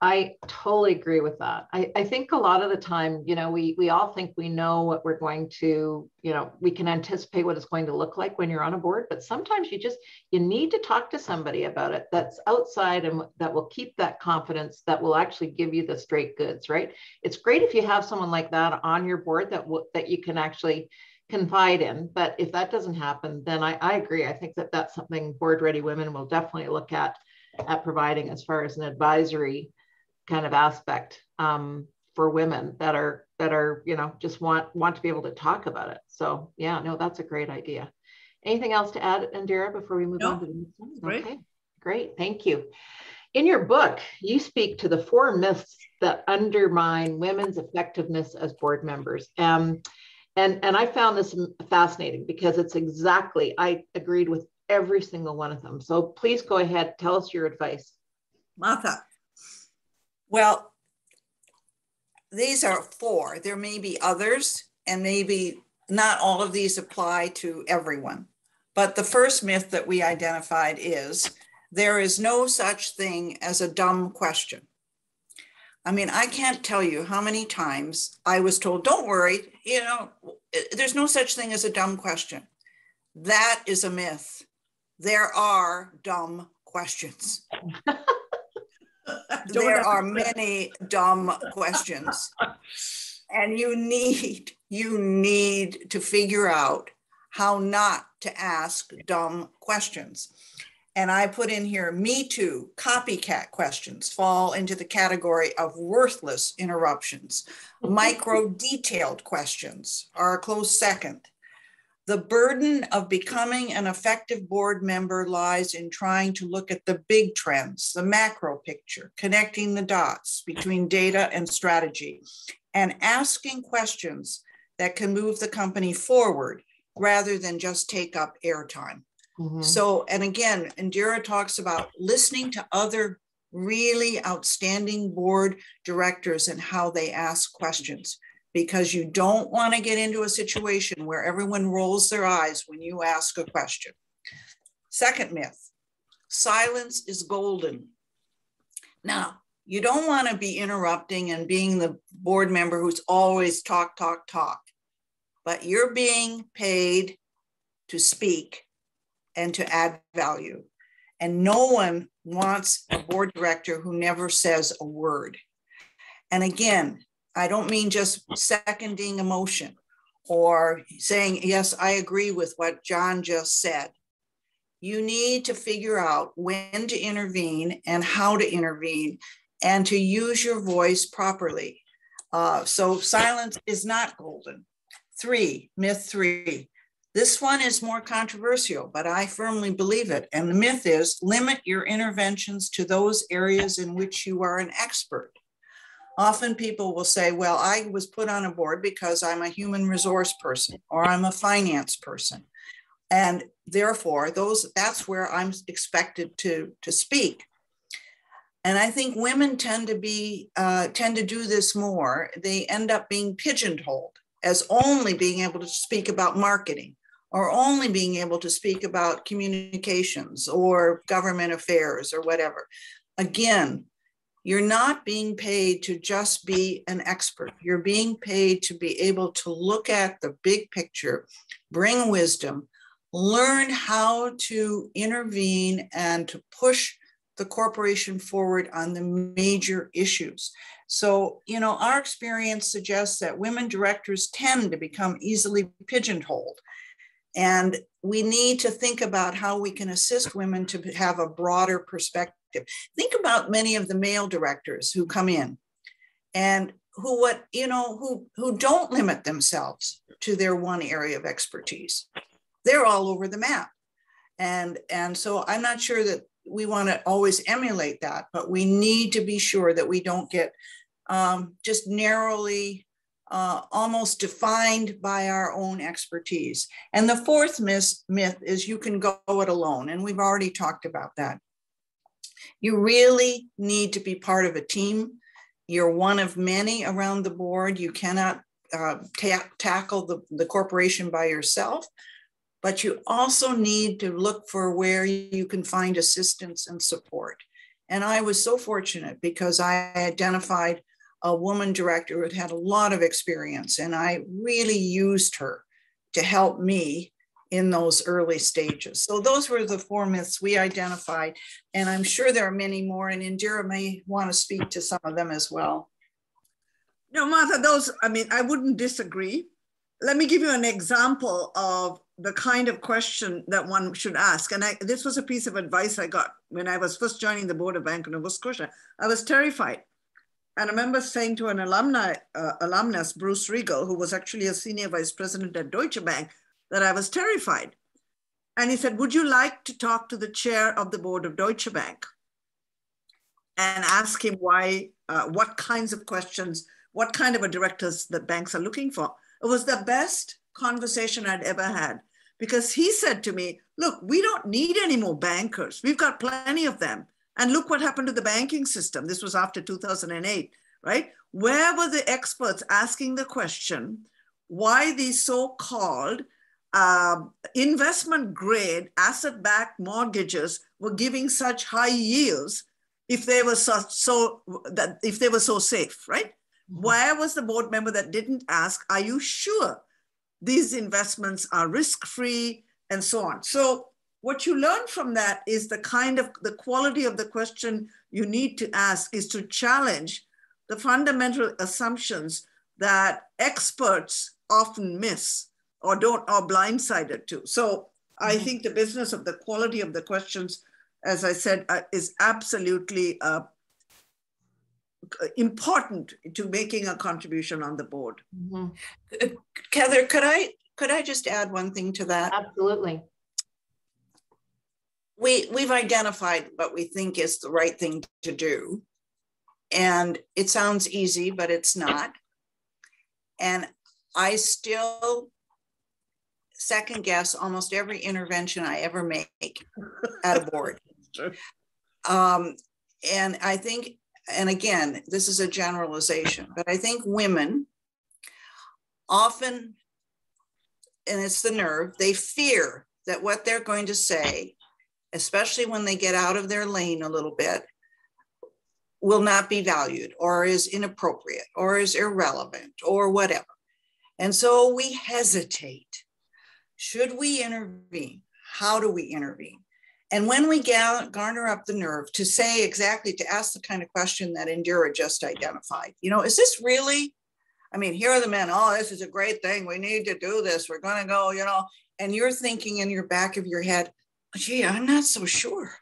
I totally agree with that. I, I think a lot of the time, you know, we we all think we know what we're going to, you know, we can anticipate what it's going to look like when you're on a board, but sometimes you just you need to talk to somebody about it that's outside and that will keep that confidence that will actually give you the straight goods, right? It's great if you have someone like that on your board that will that you can actually confide in, but if that doesn't happen, then I, I agree. I think that that's something board ready women will definitely look at at providing as far as an advisory kind of aspect um, for women that are that are you know just want want to be able to talk about it. So yeah, no, that's a great idea. Anything else to add, Indira, before we move no. on to the next one? Great. Okay, great, thank you. In your book, you speak to the four myths that undermine women's effectiveness as board members. Um, and, and I found this fascinating because it's exactly, I agreed with every single one of them. So please go ahead, tell us your advice. Martha. Well, these are four. There may be others, and maybe not all of these apply to everyone. But the first myth that we identified is there is no such thing as a dumb question. I mean, I can't tell you how many times I was told, don't worry, you know, there's no such thing as a dumb question. That is a myth. There are dumb questions. there are many dumb questions. And you need, you need to figure out how not to ask dumb questions. And I put in here, me too, copycat questions fall into the category of worthless interruptions. Micro detailed questions are a close second. The burden of becoming an effective board member lies in trying to look at the big trends, the macro picture, connecting the dots between data and strategy, and asking questions that can move the company forward rather than just take up airtime. Mm-hmm. So, and again, Indira talks about listening to other really outstanding board directors and how they ask questions because you don't want to get into a situation where everyone rolls their eyes when you ask a question. Second myth silence is golden. Now, you don't want to be interrupting and being the board member who's always talk, talk, talk, but you're being paid to speak and to add value. And no one wants a board director who never says a word. And again, I don't mean just seconding emotion or saying, yes, I agree with what John just said. You need to figure out when to intervene and how to intervene and to use your voice properly. Uh, so silence is not golden. Three, myth three. This one is more controversial, but I firmly believe it. And the myth is limit your interventions to those areas in which you are an expert. Often people will say, well, I was put on a board because I'm a human resource person or I'm a finance person. And therefore, those that's where I'm expected to, to speak. And I think women tend to be uh, tend to do this more. They end up being pigeonholed as only being able to speak about marketing or only being able to speak about communications or government affairs or whatever. Again, you're not being paid to just be an expert. You're being paid to be able to look at the big picture, bring wisdom, learn how to intervene and to push the corporation forward on the major issues. So, you know, our experience suggests that women directors tend to become easily pigeonholed. And we need to think about how we can assist women to have a broader perspective. Think about many of the male directors who come in and who what you know who who don't limit themselves to their one area of expertise they're all over the map and and so i'm not sure that we want to always emulate that, but we need to be sure that we don't get um, just narrowly uh, almost defined by our own expertise. And the fourth myth, myth is you can go it alone. And we've already talked about that. You really need to be part of a team. You're one of many around the board. You cannot uh, ta- tackle the, the corporation by yourself but you also need to look for where you can find assistance and support. And I was so fortunate because I identified a woman director who had a lot of experience, and I really used her to help me in those early stages. So those were the four myths we identified, and I'm sure there are many more, and Indira may want to speak to some of them as well. No, Martha, those, I mean, I wouldn't disagree. Let me give you an example of the kind of question that one should ask. And I, this was a piece of advice I got when I was first joining the board of Bank of Nova Scotia. I was terrified. And I remember saying to an alumni, uh, alumnus, Bruce Regal, who was actually a senior vice president at Deutsche Bank, that I was terrified. And he said, would you like to talk to the chair of the board of Deutsche Bank and ask him why, uh, what kinds of questions, what kind of a directors that banks are looking for? It was the best conversation I'd ever had because he said to me, Look, we don't need any more bankers. We've got plenty of them. And look what happened to the banking system. This was after 2008, right? Where were the experts asking the question why these so called uh, investment grade asset backed mortgages were giving such high yields if they were so, so that if they were so safe, right? Mm-hmm. Where was the board member that didn't ask, are you sure these investments are risk free and so on. So what you learn from that is the kind of the quality of the question you need to ask is to challenge the fundamental assumptions that experts often miss or don't are blindsided to. So I mm-hmm. think the business of the quality of the questions, as I said, uh, is absolutely uh, important to making a contribution on the board. Mm-hmm. Heather, could I could I just add one thing to that? Absolutely. We we've identified what we think is the right thing to do. And it sounds easy, but it's not. And I still second guess almost every intervention I ever make at a board. Um, and I think and again, this is a generalization, but I think women often, and it's the nerve, they fear that what they're going to say, especially when they get out of their lane a little bit, will not be valued or is inappropriate or is irrelevant or whatever. And so we hesitate. Should we intervene? How do we intervene? And when we garner up the nerve to say exactly, to ask the kind of question that Indira just identified, you know, is this really? I mean, here are the men, oh, this is a great thing. We need to do this. We're going to go, you know, and you're thinking in your back of your head, gee, I'm not so sure.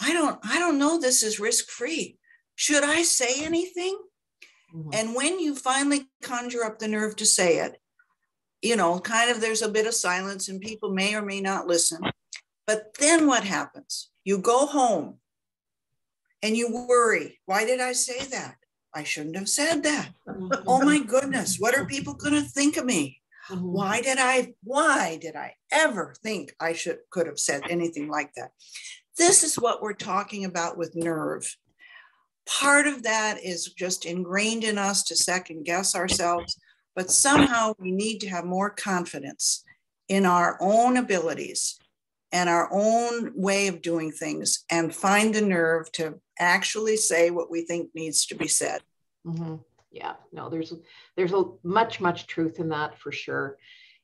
I don't, I don't know this is risk free. should I say anything? Mm-hmm. And when you finally conjure up the nerve to say it, you know, kind of there's a bit of silence and people may or may not listen. But then what happens? You go home and you worry. Why did I say that? I shouldn't have said that. Mm-hmm. Oh my goodness, what are people going to think of me? Mm-hmm. Why did I why did I ever think I should could have said anything like that? This is what we're talking about with nerve. Part of that is just ingrained in us to second guess ourselves, but somehow we need to have more confidence in our own abilities and our own way of doing things and find the nerve to actually say what we think needs to be said. Mm-hmm. Yeah, no, there's there's a much much truth in that for sure.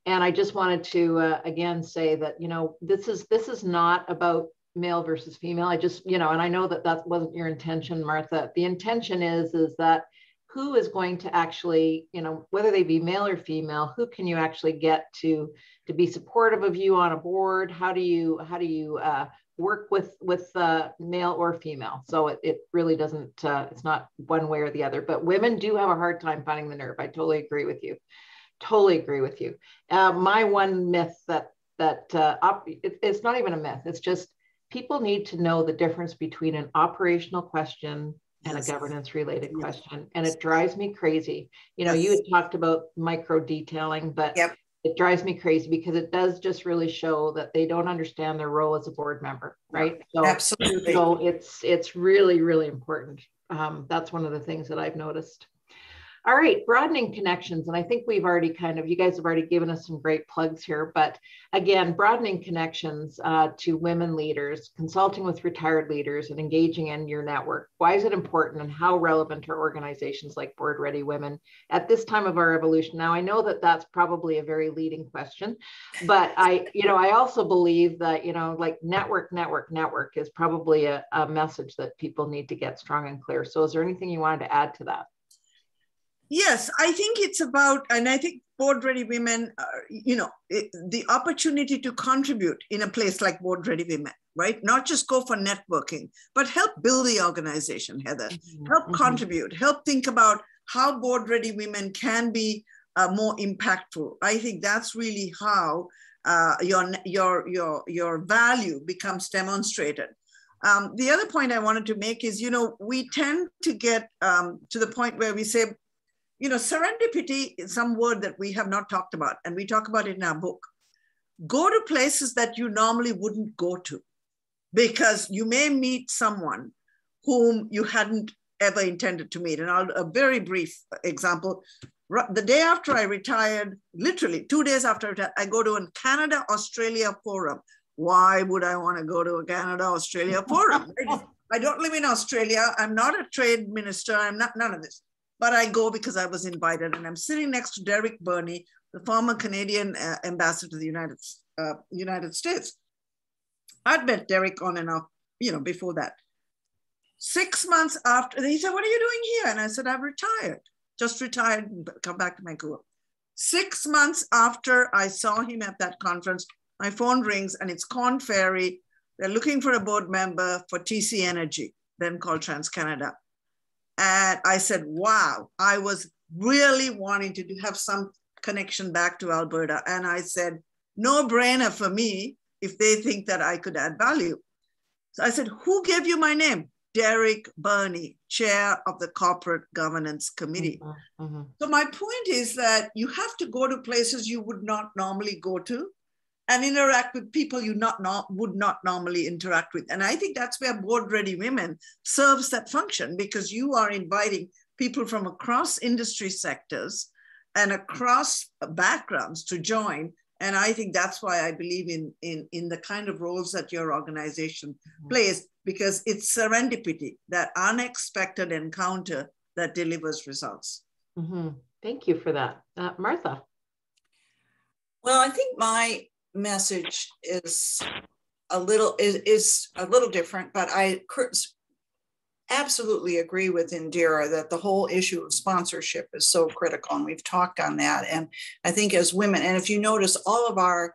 And I just wanted to uh, again say that you know this is this is not about male versus female. I just you know, and I know that that wasn't your intention, Martha. The intention is is that who is going to actually you know whether they be male or female who can you actually get to to be supportive of you on a board? How do you how do you uh, work with with uh, male or female? So it, it really doesn't uh, it's not one way or the other but women do have a hard time finding the nerve. I totally agree with you. Totally agree with you. Uh, my one myth that that uh, op- it, it's not even a myth. It's just people need to know the difference between an operational question and yes. a governance related question and it drives me crazy. You know yes. you had talked about micro detailing but yep. it drives me crazy because it does just really show that they don't understand their role as a board member right? So, absolutely. so it's it's really really important. Um, that's one of the things that i've noticed all right, broadening connections. And I think we've already kind of, you guys have already given us some great plugs here. But again, broadening connections uh, to women leaders, consulting with retired leaders, and engaging in your network. Why is it important and how relevant are organizations like Board Ready Women at this time of our evolution? Now, I know that that's probably a very leading question, but I, you know, I also believe that, you know, like network, network, network is probably a, a message that people need to get strong and clear. So, is there anything you wanted to add to that? Yes, I think it's about, and I think board ready women, uh, you know, it, the opportunity to contribute in a place like board ready women, right? Not just go for networking, but help build the organization, Heather. Mm-hmm. Help mm-hmm. contribute, help think about how board ready women can be uh, more impactful. I think that's really how uh, your, your, your, your value becomes demonstrated. Um, the other point I wanted to make is, you know, we tend to get um, to the point where we say, you know, serendipity is some word that we have not talked about, and we talk about it in our book. Go to places that you normally wouldn't go to because you may meet someone whom you hadn't ever intended to meet. And I'll, a very brief example. The day after I retired, literally two days after I retired, I go to a Canada Australia forum. Why would I want to go to a Canada Australia forum? I don't live in Australia. I'm not a trade minister. I'm not none of this but I go because I was invited. And I'm sitting next to Derek Burney, the former Canadian uh, ambassador to the United, uh, United States. I'd met Derek on and off, you know, before that. Six months after, he said, What are you doing here? And I said, I've retired, just retired, come back to Vancouver. Six months after I saw him at that conference, my phone rings and it's Korn Ferry. They're looking for a board member for TC Energy, then called TransCanada. And I said, wow, I was really wanting to have some connection back to Alberta. And I said, no brainer for me if they think that I could add value. So I said, who gave you my name? Derek Burney, chair of the corporate governance committee. Mm-hmm. mm-hmm. So my point is that you have to go to places you would not normally go to and interact with people you not, not would not normally interact with. And I think that's where Board Ready Women serves that function because you are inviting people from across industry sectors and across backgrounds to join. And I think that's why I believe in, in, in the kind of roles that your organization mm-hmm. plays, because it's serendipity, that unexpected encounter that delivers results. Mm-hmm. Thank you for that. Uh, Martha. Well, I think my message is a little is, is a little different, but I absolutely agree with Indira that the whole issue of sponsorship is so critical, and we've talked on that. And I think as women, and if you notice, all of our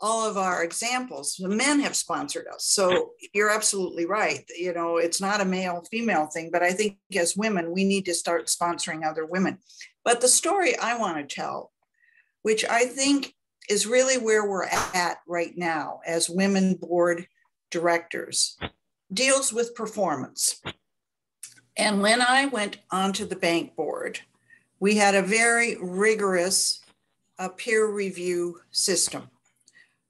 all of our examples, the men have sponsored us. So you're absolutely right. You know, it's not a male female thing, but I think as women, we need to start sponsoring other women. But the story I want to tell, which I think is really where we're at right now as women board directors, deals with performance. And when I went onto the bank board, we had a very rigorous uh, peer review system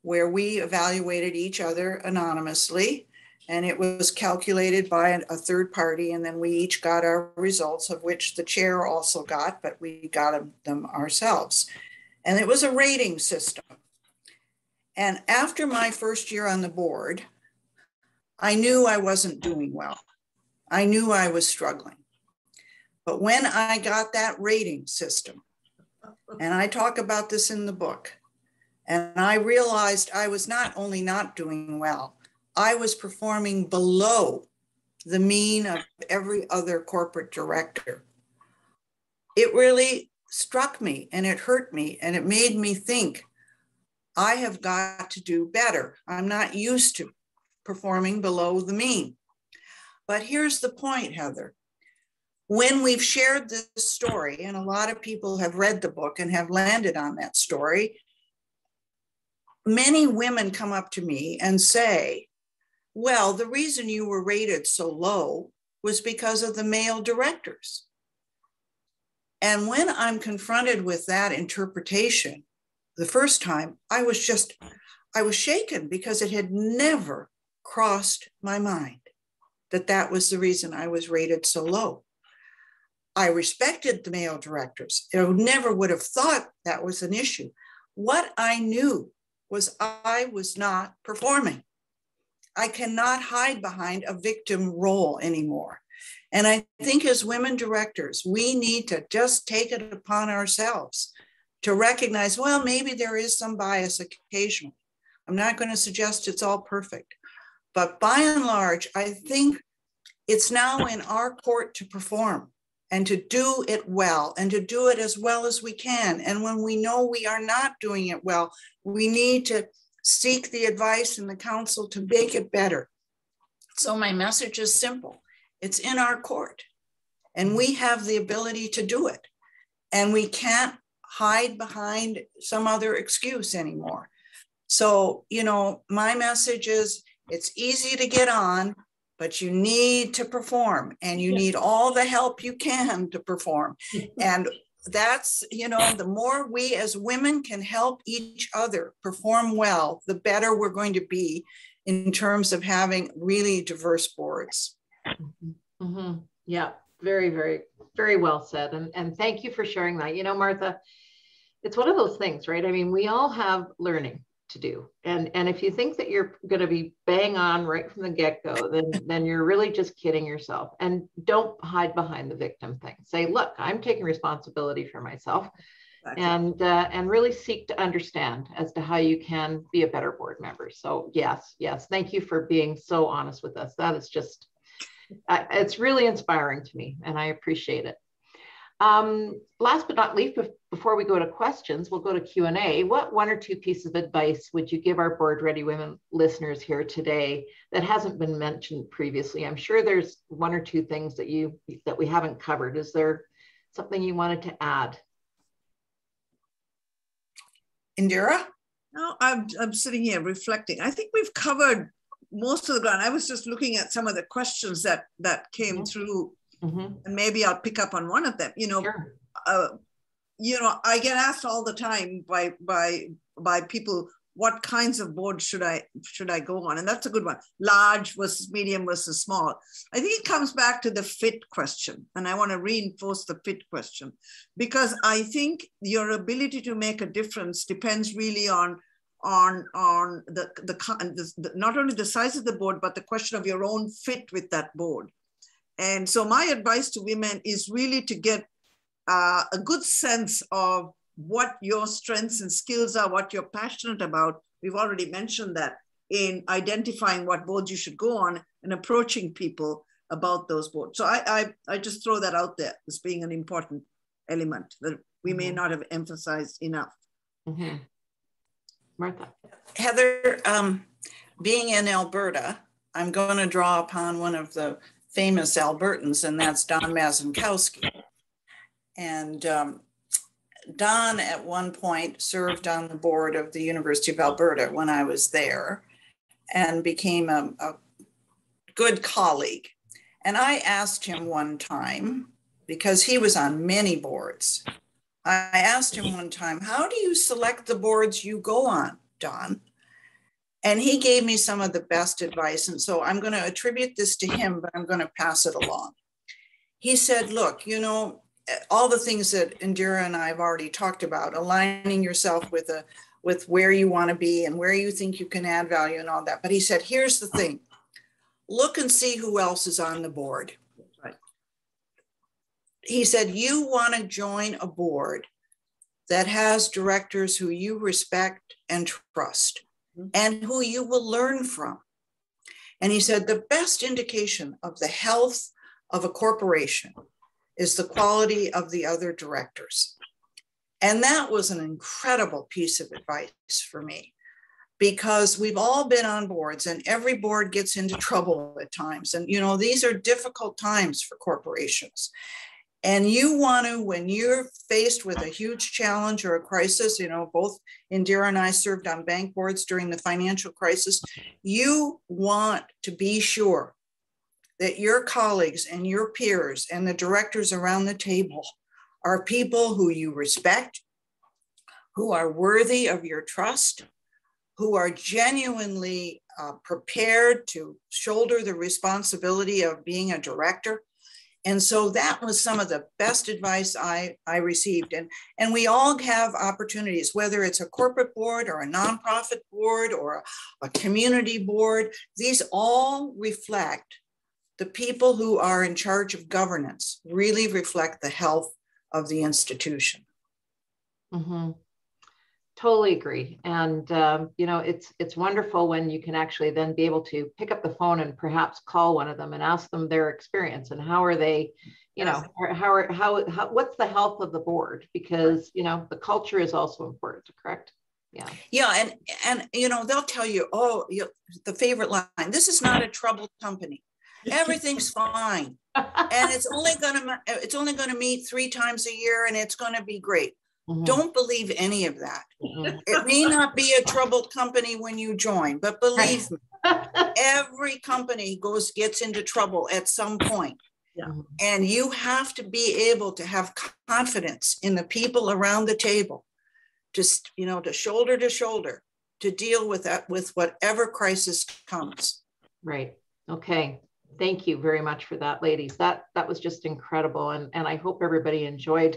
where we evaluated each other anonymously and it was calculated by a third party and then we each got our results of which the chair also got but we got them ourselves and it was a rating system. And after my first year on the board i knew i wasn't doing well. I knew i was struggling. But when i got that rating system and i talk about this in the book and I realized I was not only not doing well, I was performing below the mean of every other corporate director. It really struck me and it hurt me and it made me think I have got to do better. I'm not used to performing below the mean. But here's the point, Heather. When we've shared this story, and a lot of people have read the book and have landed on that story, many women come up to me and say, well, the reason you were rated so low was because of the male directors. And when I'm confronted with that interpretation the first time, I was just, I was shaken because it had never crossed my mind that that was the reason I was rated so low. I respected the male directors. I never would have thought that was an issue. What I knew was I was not performing. I cannot hide behind a victim role anymore. And I think as women directors, we need to just take it upon ourselves to recognize, well, maybe there is some bias occasionally. I'm not going to suggest it's all perfect. But by and large, I think it's now in our court to perform and to do it well and to do it as well as we can. And when we know we are not doing it well, we need to seek the advice and the counsel to make it better. So, my message is simple it's in our court, and we have the ability to do it. And we can't hide behind some other excuse anymore. So, you know, my message is it's easy to get on, but you need to perform and you need all the help you can to perform. and that's, you know, the more we as women can help each other perform well, the better we're going to be in terms of having really diverse boards. Mm-hmm. mm-hmm. Yeah, very, very, very well said. And, and thank you for sharing that. You know, Martha, it's one of those things, right? I mean, we all have learning to do. And and if you think that you're going to be bang on right from the get-go, then then you're really just kidding yourself. And don't hide behind the victim thing. Say, look, I'm taking responsibility for myself. and uh, and really seek to understand as to how you can be a better board member. So yes, yes, thank you for being so honest with us. That is just, uh, it's really inspiring to me, and I appreciate it. Um, last but not least, before we go to questions, we'll go to Q&A. What one or two pieces of advice would you give our Board Ready Women listeners here today that hasn't been mentioned previously? I'm sure there's one or two things that you that we haven't covered. Is there something you wanted to add? Indira? No, I'm, I'm sitting here reflecting. I think we've covered most of the ground. I was just looking at some of the questions that that came mm -hmm. through Mm-hmm. And maybe I'll pick up on one of them. You know, sure. uh, you know, I get asked all the time by by by people what kinds of boards should I should I go on? And that's a good one. Large versus medium versus small. I think it comes back to the fit question. And I want to reinforce the fit question because I think your ability to make a difference depends really on on on the, the, the, not only the size of the board, but the question of your own fit with that board. And so my advice to women is really to get uh, a good sense of what your strengths and skills are, what you're passionate about. We've already mentioned that in identifying what boards you should go on and approaching people about those boards. So I, I, I just throw that out there as being an important element that we may mm-hmm. not have emphasized enough. Mm-hmm. Martha. Heather, um, being in Alberta, I'm going to draw upon one of the famous Albertans, and that's Don Mazankowski. And um, Don, at one point, served on the board of the University of Alberta when I was there and became a, a good colleague. And I asked him one time, because he was on many boards, I asked him mm-hmm. one time, How do you select the boards you go on, Don? And he gave me some of the best advice. And so I'm going to attribute this to him, but I'm going to pass it along. He said, Look, you know, all the things that Indira and I have already talked about, aligning yourself with a with where you want to be and where you think you can add value and all that. But he said, here's the thing. Look and see who else is on the board. He said, you want to join a board that has directors who you respect and trust mm-hmm. and who you will learn from. And he said, the best indication of the health of a corporation is the quality of the other directors. And that was an incredible piece of advice for me because we've all been on boards and every board gets into trouble at times. And, you know, these are difficult times for corporations. And you want to, when you're faced with a huge challenge or a crisis, you know, both Indira and I served on bank boards during the financial crisis, you want to be sure that your colleagues and your peers and the directors around the table are people who you respect, who are worthy of your trust, who are genuinely uh, prepared to shoulder the responsibility of being a director. And so that was some of the best advice I, I received. And, and we all have opportunities, whether it's a corporate board or a nonprofit board or a, community board, these all reflect the people who are in charge of governance really reflect the health of the institution. Mm-hmm. Totally agree, and um, you know it's it's wonderful when you can actually then be able to pick up the phone and perhaps call one of them and ask them their experience and how are they, you know, how are how, how what's the health of the board? Because you know the culture is also important, correct? yeah. Yeah and and you know they'll tell you oh you, the favorite line this is not a troubled company. Everything's fine. And it's only gonna it's only gonna meet three times a year and it's gonna be great mm-hmm. don't believe any of that mm-hmm. it may not be a troubled company when you join but believe me every company goes gets into trouble at some point yeah. and you have to be able to have confidence in the people around the table just you know to shoulder to shoulder to deal with that with whatever crisis comes right okay thank you very much for that, ladies. That that was just incredible, and and I hope everybody enjoyed,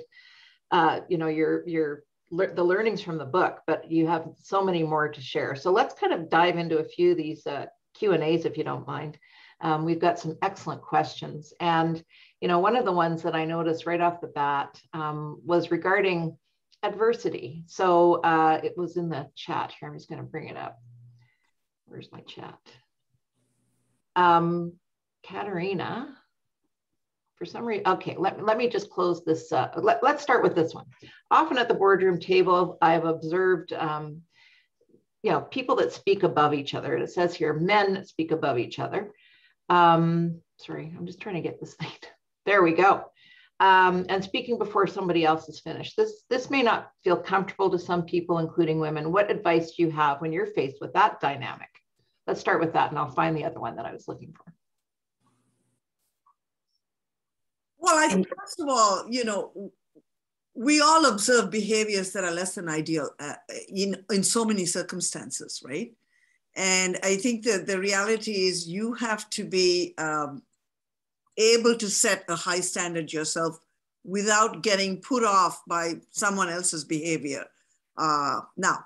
uh, you know, your your the learnings from the book. But you have so many more to share. So let's kind of dive into a few of these uh, Q and A's, if you don't mind. Um, we've got some excellent questions, and you know, one of the ones that I noticed right off the bat um, was regarding adversity. So uh, it was in the chat here. I'm just going to bring it up. Where's my chat? Um, Katerina, for some reason, okay, let, let me just close this. Uh, let, let's start with this one. Often at the boardroom table, I've observed, um, you know, people that speak above each other. It says here, men speak above each other. Um, sorry, I'm just trying to get this thing. There we go. Um, and speaking before somebody else is finished. This, this may not feel comfortable to some people, including women. What advice do you have when you're faced with that dynamic? Let's start with that and I'll find the other one that I was looking for. Well, I think first of all, you know, we all observe behaviors that are less than ideal uh, in, in so many circumstances, right? And I think that the reality is you have to be um, able to set a high standard yourself without getting put off by someone else's behavior. Uh, now,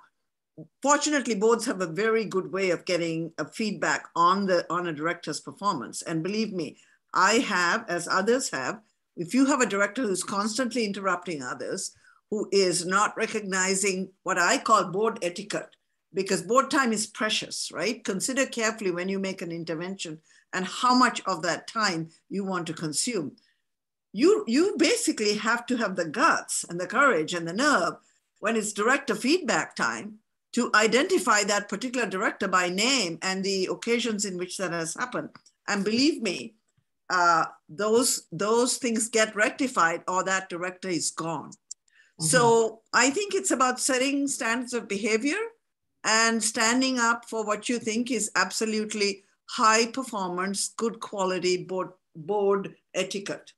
fortunately, boards have a very good way of getting a feedback on the on a director's performance. And believe me, I have, as others have, if you have a director who's constantly interrupting others, who is not recognizing what I call board etiquette, because board time is precious, right? Consider carefully when you make an intervention and how much of that time you want to consume. You, you basically have to have the guts and the courage and the nerve when it's director feedback time to identify that particular director by name and the occasions in which that has happened. And believe me, uh, those those things get rectified or that director is gone. Mm-hmm. So I think it's about setting standards of behavior and standing up for what you think is absolutely high performance, good quality board board etiquette.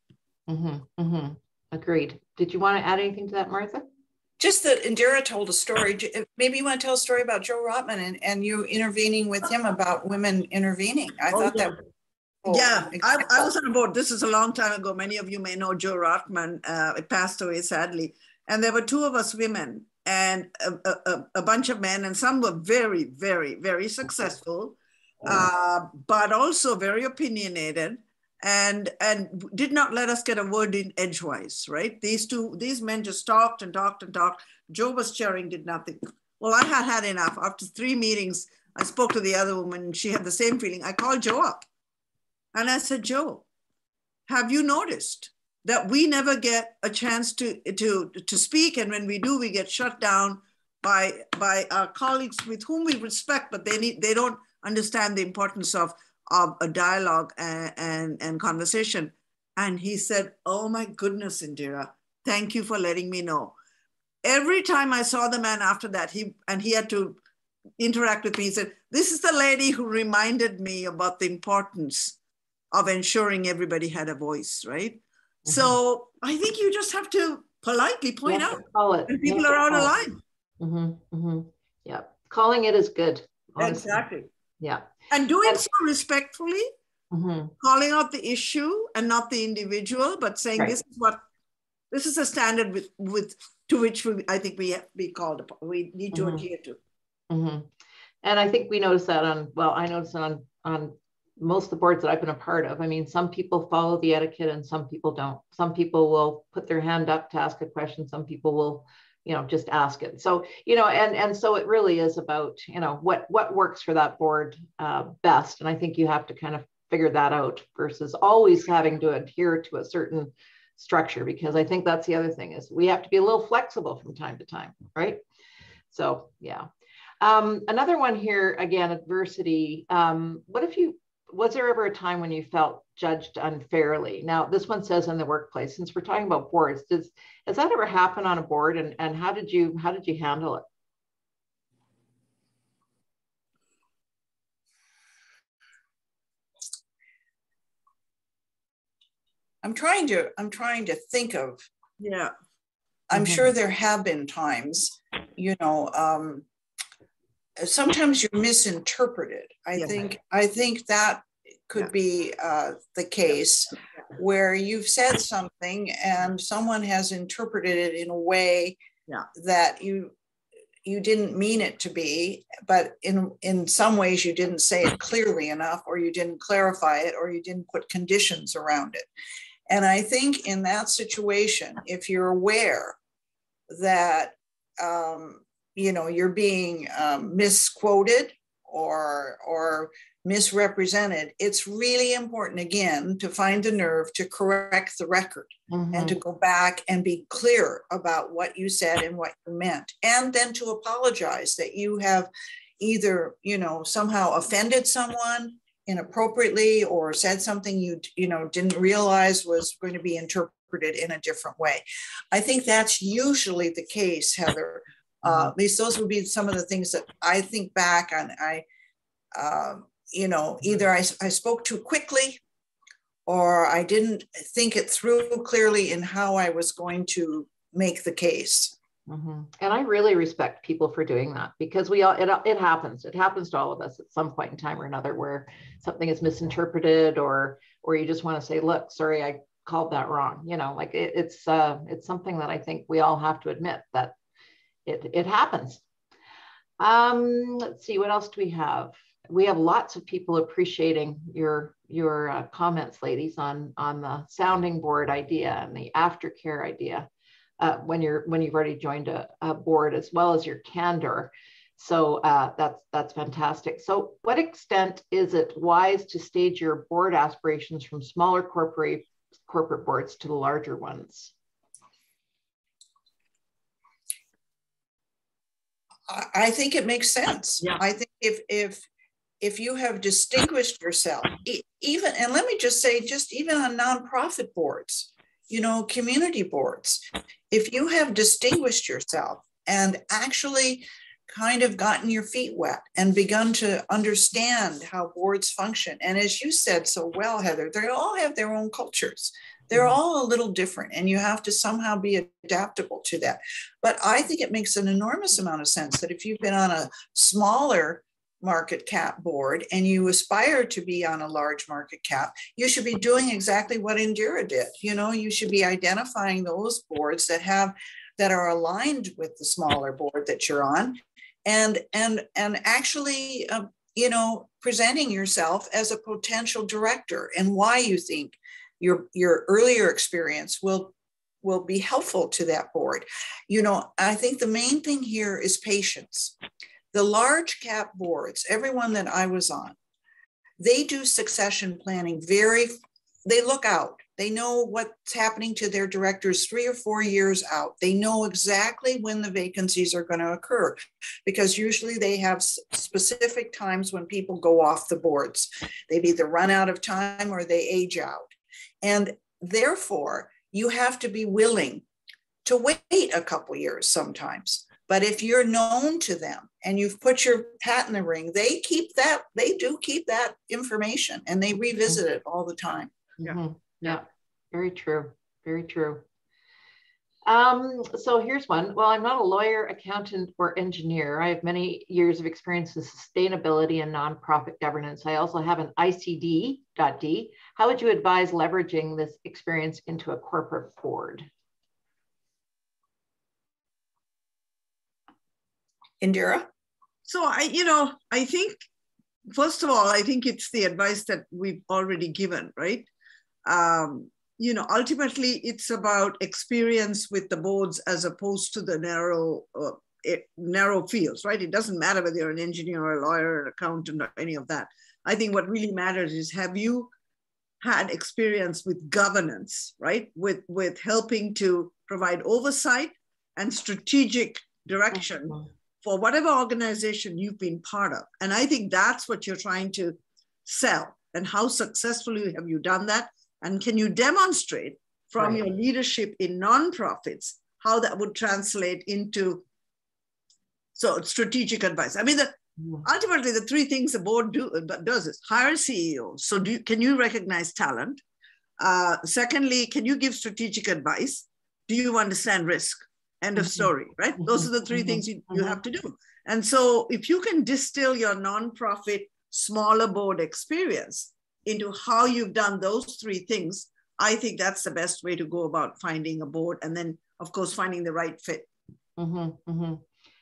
Mm-hmm. Mm-hmm. Agreed. Did you want to add anything to that, Martha? just that Indira told a story. Maybe you want to tell a story about Joe Rotman and, and you intervening with him about women intervening. I oh, thought yeah. that. Oh, yeah, I, I, was on a board. This is a long time ago. Many of you may know Joe Rotman. Uh, it passed away sadly. And there were two of us women and a, a, a bunch of men, and some were very, very, very successful, uh, but also very opinionated and and did not let us get a word in edgewise right these two these men just talked and talked and talked joe was chairing did nothing well i had had enough after three meetings i spoke to the other woman she had the same feeling i called joe up and i said joe have you noticed that we never get a chance to to to speak and when we do we get shut down by by our colleagues with whom we respect but they need they don't understand the importance of of a dialogue and, and, and conversation. And he said, Oh my goodness, Indira, thank you for letting me know. Every time I saw the man after that, he and he had to interact with me. He said, This is the lady who reminded me about the importance of ensuring everybody had a voice, right? Mm-hmm. So I think you just have to politely point out when people are out of line. Mm-hmm, mm-hmm. Yeah, calling it is good. Honestly. Exactly. Yeah and doing so respectfully mm-hmm. calling out the issue and not the individual but saying right. this is what this is a standard with with to which we, i think we have be called upon we need to mm-hmm. adhere to mm-hmm. and i think we noticed that on well i noticed on on most of the boards that I've been a part of. I mean, some people follow the etiquette and some people don't. Some people will put their hand up to ask a question. Some people will you know just ask it so you know and and so it really is about you know what what works for that board uh, best and i think you have to kind of figure that out versus always having to adhere to a certain structure because i think that's the other thing is we have to be a little flexible from time to time right so yeah um, another one here again adversity um, what if you was there ever a time when you felt judged unfairly? Now, this one says in the workplace. Since we're talking about boards, does has that ever happened on a board, and and how did you how did you handle it? I'm trying to I'm trying to think of. Yeah. I'm mm-hmm. sure there have been times, you know, um, sometimes you're misinterpreted. I yeah. think I think that could yeah. be uh, the case yeah. where you've said something and someone has interpreted it in a way that you you didn't mean it to be but in in some ways you didn't say it clearly enough or you didn't clarify it or you didn't put conditions around it and i think in that situation if you're aware that um, you know you're being um, misquoted or or misrepresented it's really important again to find the nerve to correct the record mm-hmm. and to go back and be clear about what you said and what you meant and then to apologize that you have either you know somehow offended someone inappropriately or said something you you know didn't realize was going to be interpreted in a different way i think that's usually the case heather uh, at least those would be some of the things that I think back on. I, uh, you know, either I, I spoke too quickly or I didn't think it through clearly in how I was going to make the case. Mm-hmm. And I really respect people for doing that because we all, it, it happens. It happens to all of us at some point in time or another where something is misinterpreted or, or you just want to say, look, sorry, I called that wrong. You know, like it, it's, uh, it's something that I think we all have to admit that it, it happens. Um, let's see, what else do we have? We have lots of people appreciating your your uh, comments, ladies, on on the sounding board idea and the aftercare idea uh, when you're when you've already joined a, a board, as well as your candor. So uh, that's that's fantastic. So, what extent is it wise to stage your board aspirations from smaller corporate corporate boards to the larger ones? I think it makes sense. Yeah. I think if if if you have distinguished yourself, even and let me just say, just even on nonprofit boards, you know, community boards, if you have distinguished yourself and actually kind of gotten your feet wet and begun to understand how boards function. And as you said so well, Heather, they all have their own cultures. They're mm-hmm. all a little different, and you have to somehow be adaptable to that. But I think it makes an enormous amount of sense that if you've been on a smaller market cap board and you aspire to be on a large market cap, you should be doing exactly what Indira did. You know, you should be identifying those boards that have that are aligned with the smaller board that you're on and and and actually uh, you know presenting yourself as a potential director and why you think your your earlier experience will will be helpful to that board you know i think the main thing here is patience the large cap boards everyone that i was on they do succession planning very they look out they know what's happening to their directors three or four years out. They know exactly when the vacancies are going to occur because usually they have specific times when people go off the boards. They've either run out of time or they age out. And therefore, you have to be willing to wait a couple years sometimes. But if you're known to them and you've put your hat in the ring, they keep that, they do keep that information and they revisit it all the time. Yeah. Mm-hmm. Yeah, very true. Very true. Um, so here's one. Well, I'm not a lawyer, accountant, or engineer. I have many years of experience in sustainability and nonprofit governance. I also have an ICD.D. How would you advise leveraging this experience into a corporate board? Indira? So I, you know, I think, first of all, I think it's the advice that we've already given, right? um, you know, ultimately it's about experience with the boards as opposed to the narrow, uh, it, narrow fields, right? It doesn't matter whether you're an engineer or a lawyer or an accountant or any of that. I think what really matters is have you had experience with governance, right? With with helping to provide oversight and strategic direction for whatever organization you've been part of. And I think that's what you're trying to sell. And how successfully have you done that? And can you demonstrate from right. your leadership in nonprofits how that would translate into so strategic advice? I mean, the, ultimately the three things the board do, uh, does is hire CEOs. So do you, can you recognize talent? Uh, secondly, can you give strategic advice? Do you understand risk? End of mm-hmm. story, right? Those are the 3 mm-hmm. things you, you mm-hmm. have to do. And so if you can distill your nonprofit smaller board experience into how you've done those three things, I think that's the best way to go about finding a board and then, of course, finding the right fit. Mm-hmm, mm-hmm.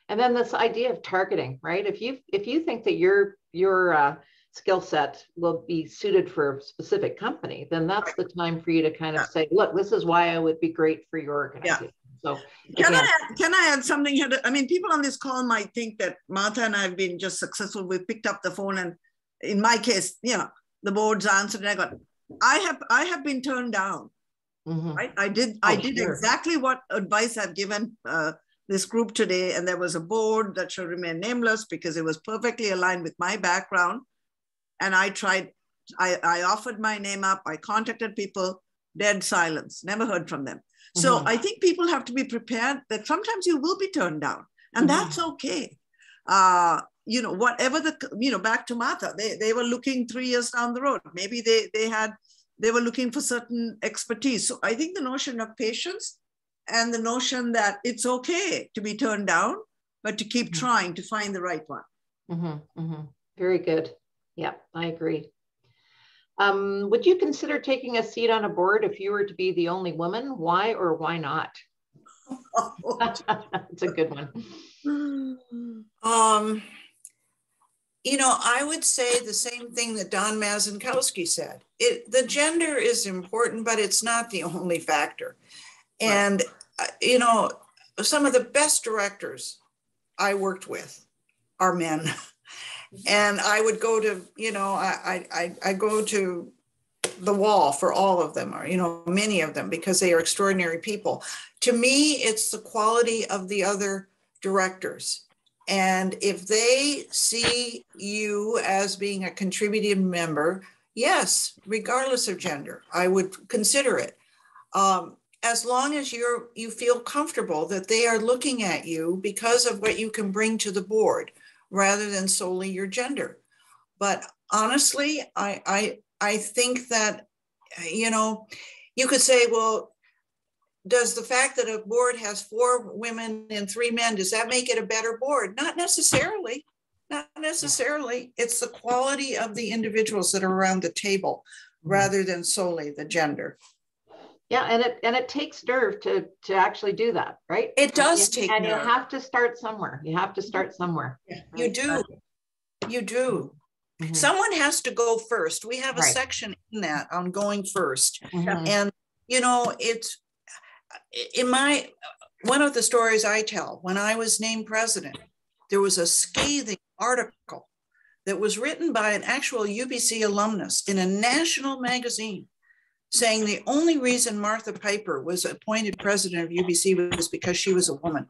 And then this idea of targeting, right? If you if you think that your your uh, skill set will be suited for a specific company, then that's the time for you to kind of yeah. say, look, this is why I would be great for your organization. Yeah. So can again, I add, can I add something here? I mean, people on this call might think that Martha and I have been just successful. We've picked up the phone and in my case, you know, the board's answered and I got, I have I have been turned down. Mm-hmm. Right? I did oh, I did sure. exactly what advice I've given uh, this group today, and there was a board that should remain nameless because it was perfectly aligned with my background. And I tried, I, I offered my name up, I contacted people, dead silence, never heard from them. Mm-hmm. So I think people have to be prepared that sometimes you will be turned down, and mm-hmm. that's okay. Uh, you know, whatever the, you know, back to Martha, they, they were looking three years down the road. Maybe they, they had, they were looking for certain expertise. So I think the notion of patience and the notion that it's okay to be turned down, but to keep mm-hmm. trying to find the right one. Mm-hmm, mm-hmm. Very good. Yeah, I agree. Um, would you consider taking a seat on a board if you were to be the only woman? Why or why not? It's a good one. Um, you know, I would say the same thing that Don Mazankowski said. It, the gender is important, but it's not the only factor. And, right. uh, you know, some of the best directors I worked with are men. and I would go to, you know, I, I, I go to the wall for all of them, or, you know, many of them, because they are extraordinary people. To me, it's the quality of the other directors And if they see you as being a contributing member, yes, regardless of gender, I would consider it. Um, as long as you're you feel comfortable that they are looking at you because of what you can bring to the board rather than solely your gender. But honestly, I I I think that you know, you could say, well, does the fact that a board has four women and three men does that make it a better board? Not necessarily. Not necessarily. It's the quality of the individuals that are around the table rather than solely the gender. Yeah, and it and it takes nerve to to actually do that, right? It does and, take and nerve. you have to start somewhere. You have to start somewhere. Yeah, you do. You do. Mm-hmm. Someone has to go first. We have a right. section in that on going 1st mm-hmm. And you know, it's in my one of the stories I tell, when I was named president, there was a scathing article that was written by an actual UBC alumnus in a national magazine saying the only reason Martha Piper was appointed president of UBC was because she was a woman.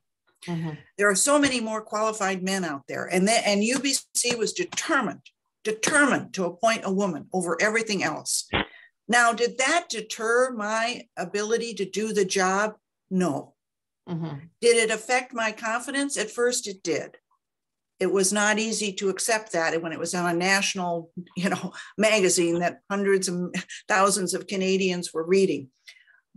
Mm-hmm. There are so many more qualified men out there. And, then, and UBC was determined, determined to appoint a woman over everything else. Now, did that deter my ability to do the job? No. Mm-hmm. Did it affect my confidence? At first, it did it was not easy to accept that when it was on a national you know magazine that hundreds of thousands of canadians were reading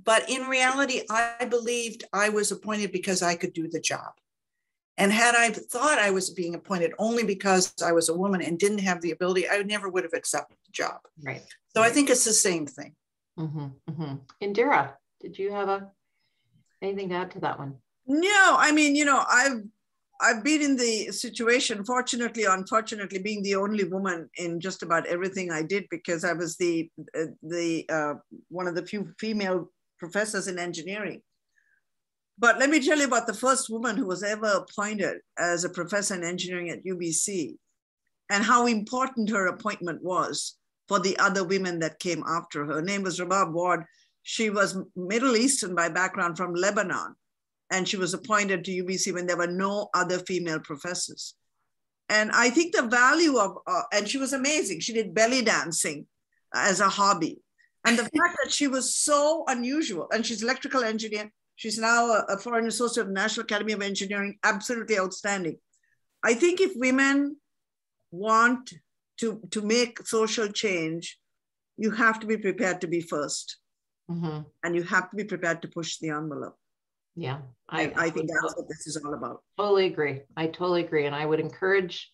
but in reality i believed i was appointed because i could do the job and had i thought i was being appointed only because i was a woman and didn't have the ability i never would have accepted job. Right. So i think it's the same thing. Mm-hmm, mm-hmm. indira did you have a anything to add to that one? No i mean you know i've I've been in the situation, fortunately, unfortunately, being the only woman in just about everything I did because I was the uh, the uh, one of the few female professors in engineering. But let me tell you about the first woman who was ever appointed as a professor in engineering at UBC, and how important her appointment was for the other women that came after her. Her name was Rabab Ward. She was Middle Eastern by background from Lebanon and she was appointed to UBC when there were no other female professors. And I think the value of, uh, and she was amazing. She did belly dancing as a hobby. And the fact that she was so unusual, and she's electrical engineer, she's now a, a foreign associate of the National Academy of Engineering, absolutely outstanding. I think if women want to, to make social change, you have to be prepared to be 1st mm-hmm. and you have to be prepared to push the envelope. Yeah, I, I think that's what this is all about. Totally agree. I totally agree. And I would encourage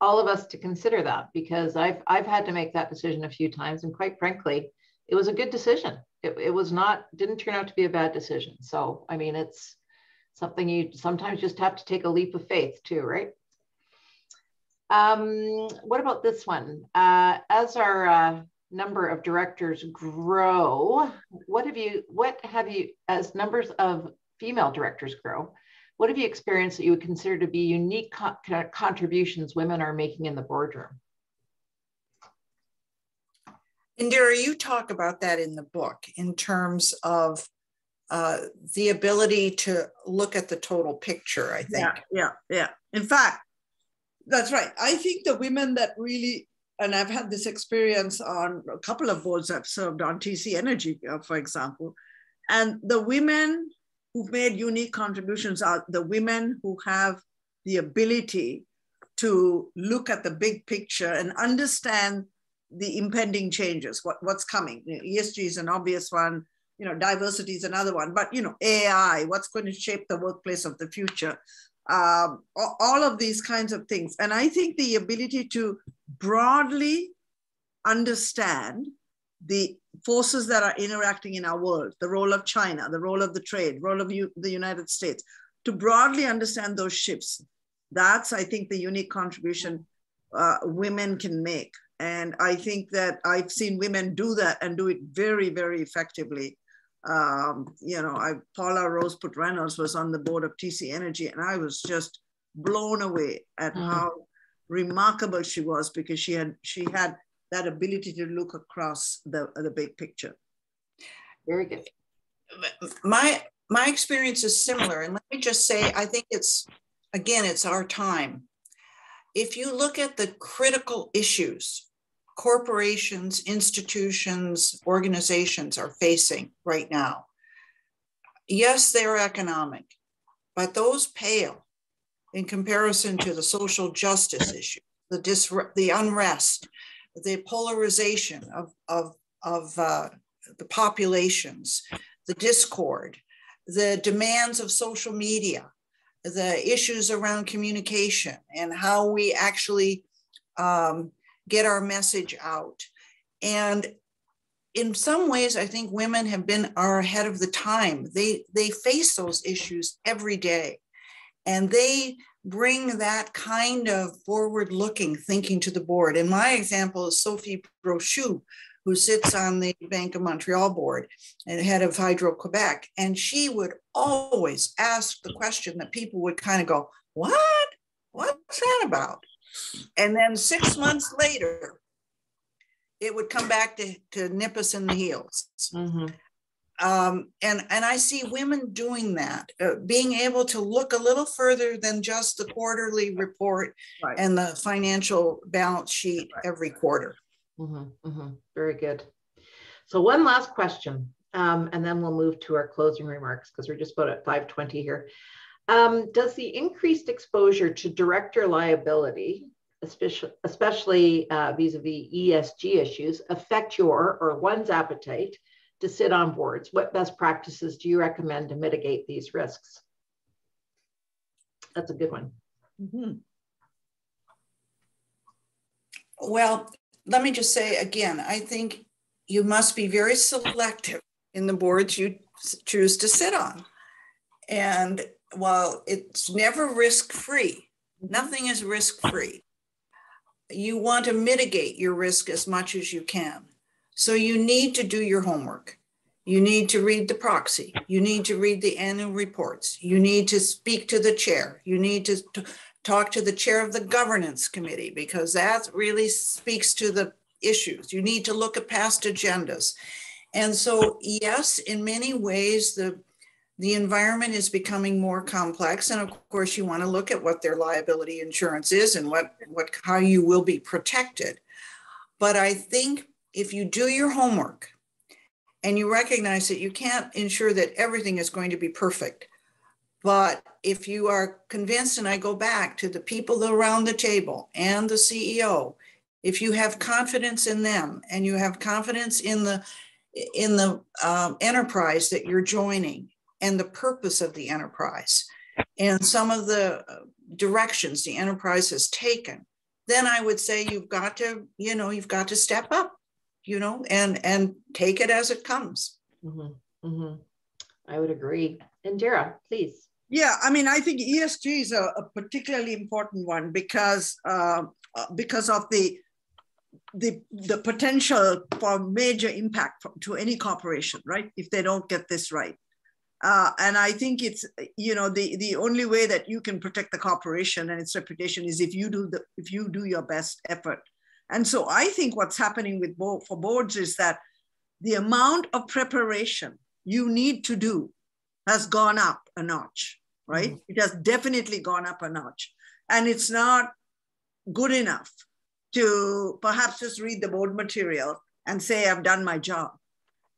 all of us to consider that because I've, I've had to make that decision a few times. And quite frankly, it was a good decision. It, it was not, didn't turn out to be a bad decision. So, I mean, it's something you sometimes just have to take a leap of faith too, right? Um, what about this one? Uh, as our uh, number of directors grow, what have you, what have you, as numbers of female directors grow, what have you experienced that you would consider to be unique co contributions women are making in the boardroom? Indira, you talk about that in the book in terms of uh, the ability to look at the total picture, I think. Yeah, yeah, yeah. In fact, that's right. I think the women that really, and I've had this experience on a couple of boards I've served on TC Energy, uh, for example, and the women who've made unique contributions are the women who have the ability to look at the big picture and understand the impending changes, what, what's coming. You know, ESG is an obvious one, you know, diversity is another one, but you know, AI, what's going to shape the workplace of the future, um, all of these kinds of things. And I think the ability to broadly understand the forces that are interacting in our world, the role of China, the role of the trade, role of U the United States, to broadly understand those shifts. That's, I think, the unique contribution uh, women can make. And I think that I've seen women do that and do it very, very effectively. Um, you know, I, Paula Rosput Reynolds was on the board of TC Energy, and I was just blown away at mm. how remarkable she was because she had she had that ability to look across the, the big picture. Very good. My my experience is similar, and let me just say, I think it's again, it's our time. If you look at the critical issues corporations, institutions, organizations are facing right now, yes, they're economic, but those pale in comparison to the social justice issue, the, disru- the unrest, the polarization of, of, of uh, the populations, the discord, the demands of social media, the issues around communication and how we actually um, get our message out. And in some ways, I think women have been are ahead of the time. They they face those issues every day, and they bring that kind of forward-looking thinking to the board. And my example is Sophie Brochu, who sits on the Bank of Montreal board and head of Hydro Quebec. And she would always ask the question that people would kind of go, What? What's that about? And then six months later, it would come back to, to nip us in the heels. Mm-hmm. Um, and, and I see women doing that, uh, being able to look a little further than just the quarterly report right. and the financial balance sheet right. every quarter. Mm-hmm, mm-hmm. Very good. So one last question, um, and then we'll move to our closing remarks because we're just about at 520 here. Um, does the increased exposure to director liability, especially, uh, vis-a-vis ESG issues, affect your or one's appetite to sit on boards? What best practices do you recommend to mitigate these risks? That's a good one. Mm-hmm. Well, let me just say again, I think you must be very selective in the boards you choose to sit on. And while it's never risk free, nothing is risk free. You want to mitigate your risk as much as you can. So you need to do your homework. You need to read the proxy. You need to read the annual reports. You need to speak to the chair. You need to, to talk to the chair of the governance committee because that really speaks to the issues. You need to look at past agendas. And so, yes, in many ways, the the environment is becoming more complex and of course you want to look at what their liability insurance is and what what how you will be protected. But i think if you do your homework and you recognize that you can't ensure that everything is going to be perfect but if you are convinced, and I go back to the people around the table and the CEO, if you have confidence in them and you have confidence in the in the um, enterprise that you're joining and the purpose of the enterprise and some of the uh, directions the enterprise has taken then i would say you've got to you know you've got to step up you know and and take it as it comes mm-hmm. Mm-hmm. i would agree and indira please yeah, I mean, I think ESG is a, a particularly important one because uh, uh, because of the the the potential for major impact to any corporation, right? If they don't get this right, uh, and I think it's you know the the only way that you can protect the corporation and its reputation is if you do the if you do your best effort. And so I think what's happening with board, for boards is that the amount of preparation you need to do has gone up a notch, right? Mm-hmm. It has definitely gone up a notch. And it's not good enough to perhaps just read the board material and say, I've done my job.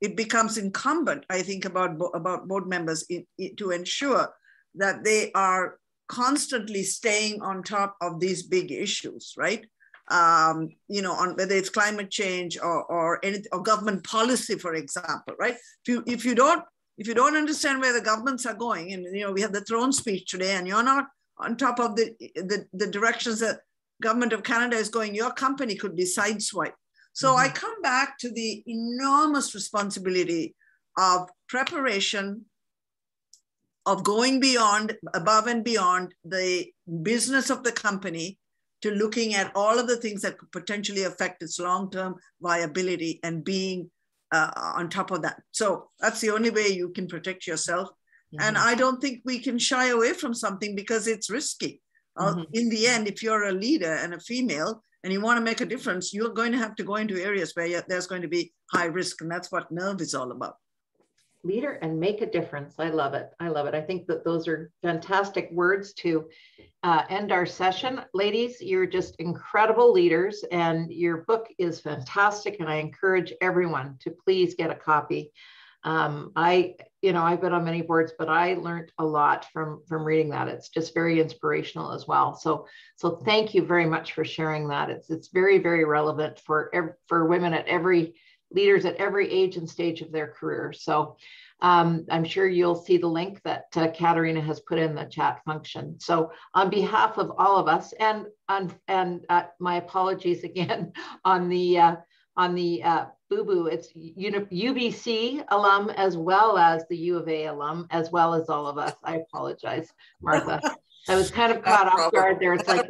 It becomes incumbent, I think, about, about board members in, in, to ensure that they are constantly staying on top of these big issues, right? Um, you know, on whether it's climate change or or, any, or government policy, for example, right? If you if you don't if you don't understand where the governments are going, and you know, we had the throne speech today, and you're not on top of the, the, the directions that government of Canada is going, your company could be sideswiped. So mm-hmm. I come back to the enormous responsibility of preparation, of going beyond, above and beyond the business of the company to looking at all of the things that could potentially affect its long-term viability and being uh, on top of that. So that's the only way you can protect yourself. Mm-hmm. And I don't think we can shy away from something because it's risky. Uh, mm-hmm. in the end, if you're a leader and a female and you want to make a difference, you're going to have to go into areas where there's going to be high risk. And that's what Nerve is all about. leader and make a difference. I love it. I love it. I think that those are fantastic words to uh, end our session. Ladies, you're just incredible leaders and your book is fantastic. And I encourage everyone to please get a copy. Um, I, you know, I've been on many boards, but I learned a lot from from reading that. It's just very inspirational as well. So, so thank you very much for sharing that. It's it's very very relevant for for women at every leaders at every age and stage of their career. So um, I'm sure you'll see the link that uh, Katarina has put in the chat function. So on behalf of all of us, and on, and uh, my apologies again on the uh, on the uh, Boo Boo, it's UBC alum as well as the U of A alum, as well as all of us. I apologize, Martha. I was kind of caught off guard there. It's like,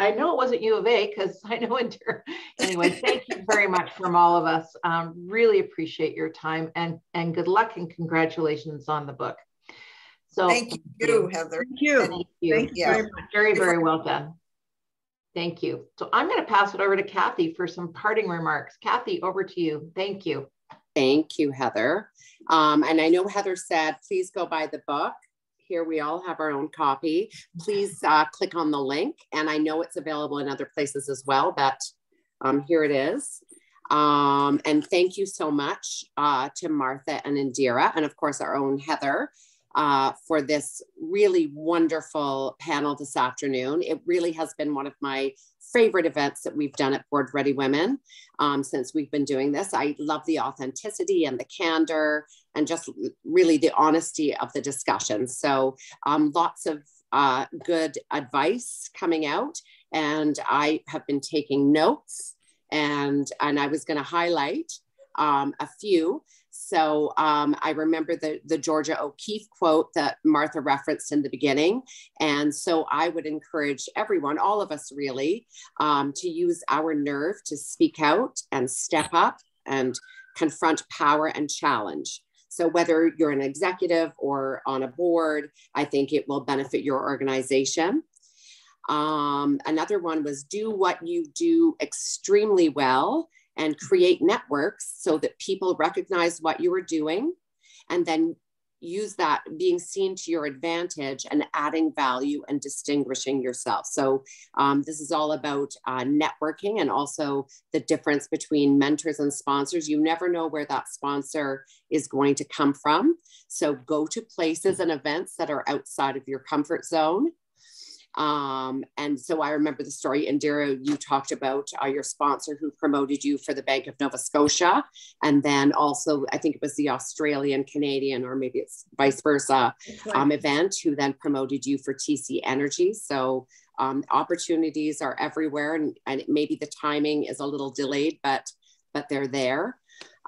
I know it wasn't U of A because I know Indira. Anyway, thank you very much from all of us. Um, really appreciate your time and, and good luck and congratulations on the book. So thank you, Heather. Thank you. Thank you. Thank you. Very, very, very well done. Thank you. So I'm going to pass it over to Kathy for some parting remarks. Kathy, over to you. Thank you. Thank you, Heather. Um, and I know Heather said, please go buy the book here we all have our own copy. Please uh, click on the link. And I know it's available in other places as well, but um, here it is. Um, and thank you so much uh, to Martha and Indira, and of course, our own Heather, uh, for this really wonderful panel this afternoon. It really has been one of my favorite events that we've done at Board Ready Women um, since we've been doing this. I love the authenticity and the candor and just really the honesty of the discussion. So um, lots of uh, good advice coming out and I have been taking notes and, and I was gonna highlight um, a few. So um, I remember the, the Georgia O'Keeffe quote that Martha referenced in the beginning. And so I would encourage everyone, all of us really, um, to use our nerve to speak out and step up and confront power and challenge. So whether you're an executive or on a board, I think it will benefit your organization. Um, another one was do what you do extremely well and create networks so that people recognize what you are doing and then use that being seen to your advantage and adding value and distinguishing yourself. So, um, this is all about uh, networking and also the difference between mentors and sponsors. You never know where that sponsor is going to come from. So, go to places and events that are outside of your comfort zone um, and so I remember the story, Indira, you talked about uh, your sponsor who promoted you for the Bank of Nova Scotia. And then also, I think it was the Australian Canadian, or maybe it's vice versa, right. um, event who then promoted you for TC Energy. So um, opportunities are everywhere and, and maybe the timing is a little delayed, but, but they're there.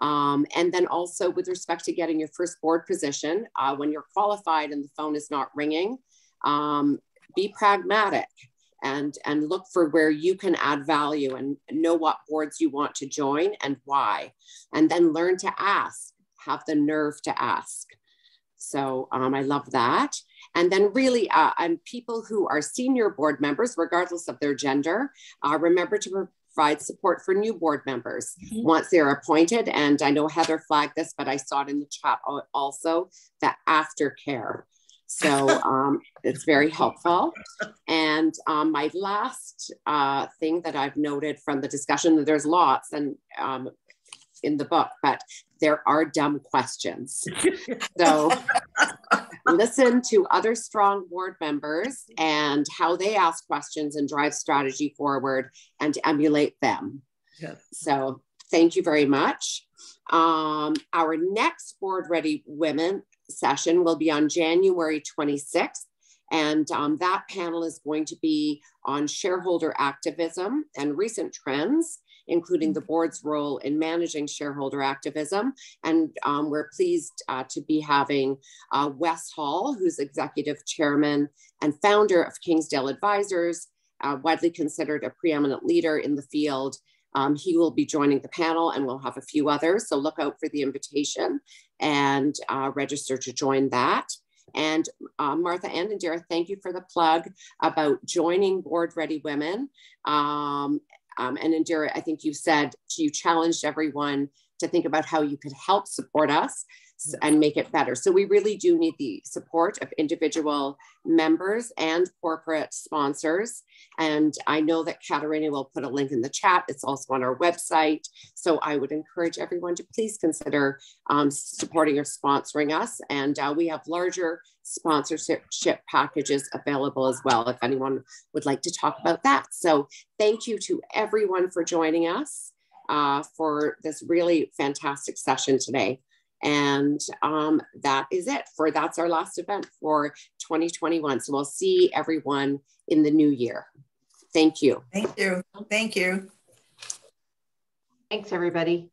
Um, and then also with respect to getting your first board position, uh, when you're qualified and the phone is not ringing, um, be pragmatic and and look for where you can add value and know what boards you want to join and why. And then learn to ask have the nerve to ask. So um, i love that. And then really uh, and people who are senior board members regardless of their gender uh, remember to provide support for new board members. Mm-hmm. once they're appointed and i know heather flagged this but i saw it in the chat also that aftercare so um, it's very helpful. And um, my last uh, thing that I've noted from the discussion, that there's lots and um, in the book, but there are dumb questions. so listen to other strong board members and how they ask questions and drive strategy forward and emulate them. So thank you very much. Um, our next board ready women session will be on January 26th. And um, that panel is going to be on shareholder activism and recent trends, including the board's role in managing shareholder activism. And um, we're pleased uh, to be having uh, Wes Hall, who's executive chairman and founder of Kingsdale Advisors, uh, widely considered a preeminent leader in the field um, he will be joining the panel and we'll have a few others. So look out for the invitation and uh, register to join that. And uh, Martha and Indira, thank you for the plug about joining Board Ready Women. Um, um, and Indira, I think you said you challenged everyone to think about how you could help support us. And make it better. So we really do need the support of individual members and corporate sponsors. And I know that Katarina will put a link in the chat. It's also on our website. So I would encourage everyone to please consider um, supporting or sponsoring us. And uh, we have larger sponsorship packages available as well if anyone would like to talk about that. So thank you to everyone for joining us uh, for this really fantastic session today. And um, that is it for that's our last event for 2021. So we'll see everyone in the new year. Thank you. Thank you. Thank you. Thanks, everybody.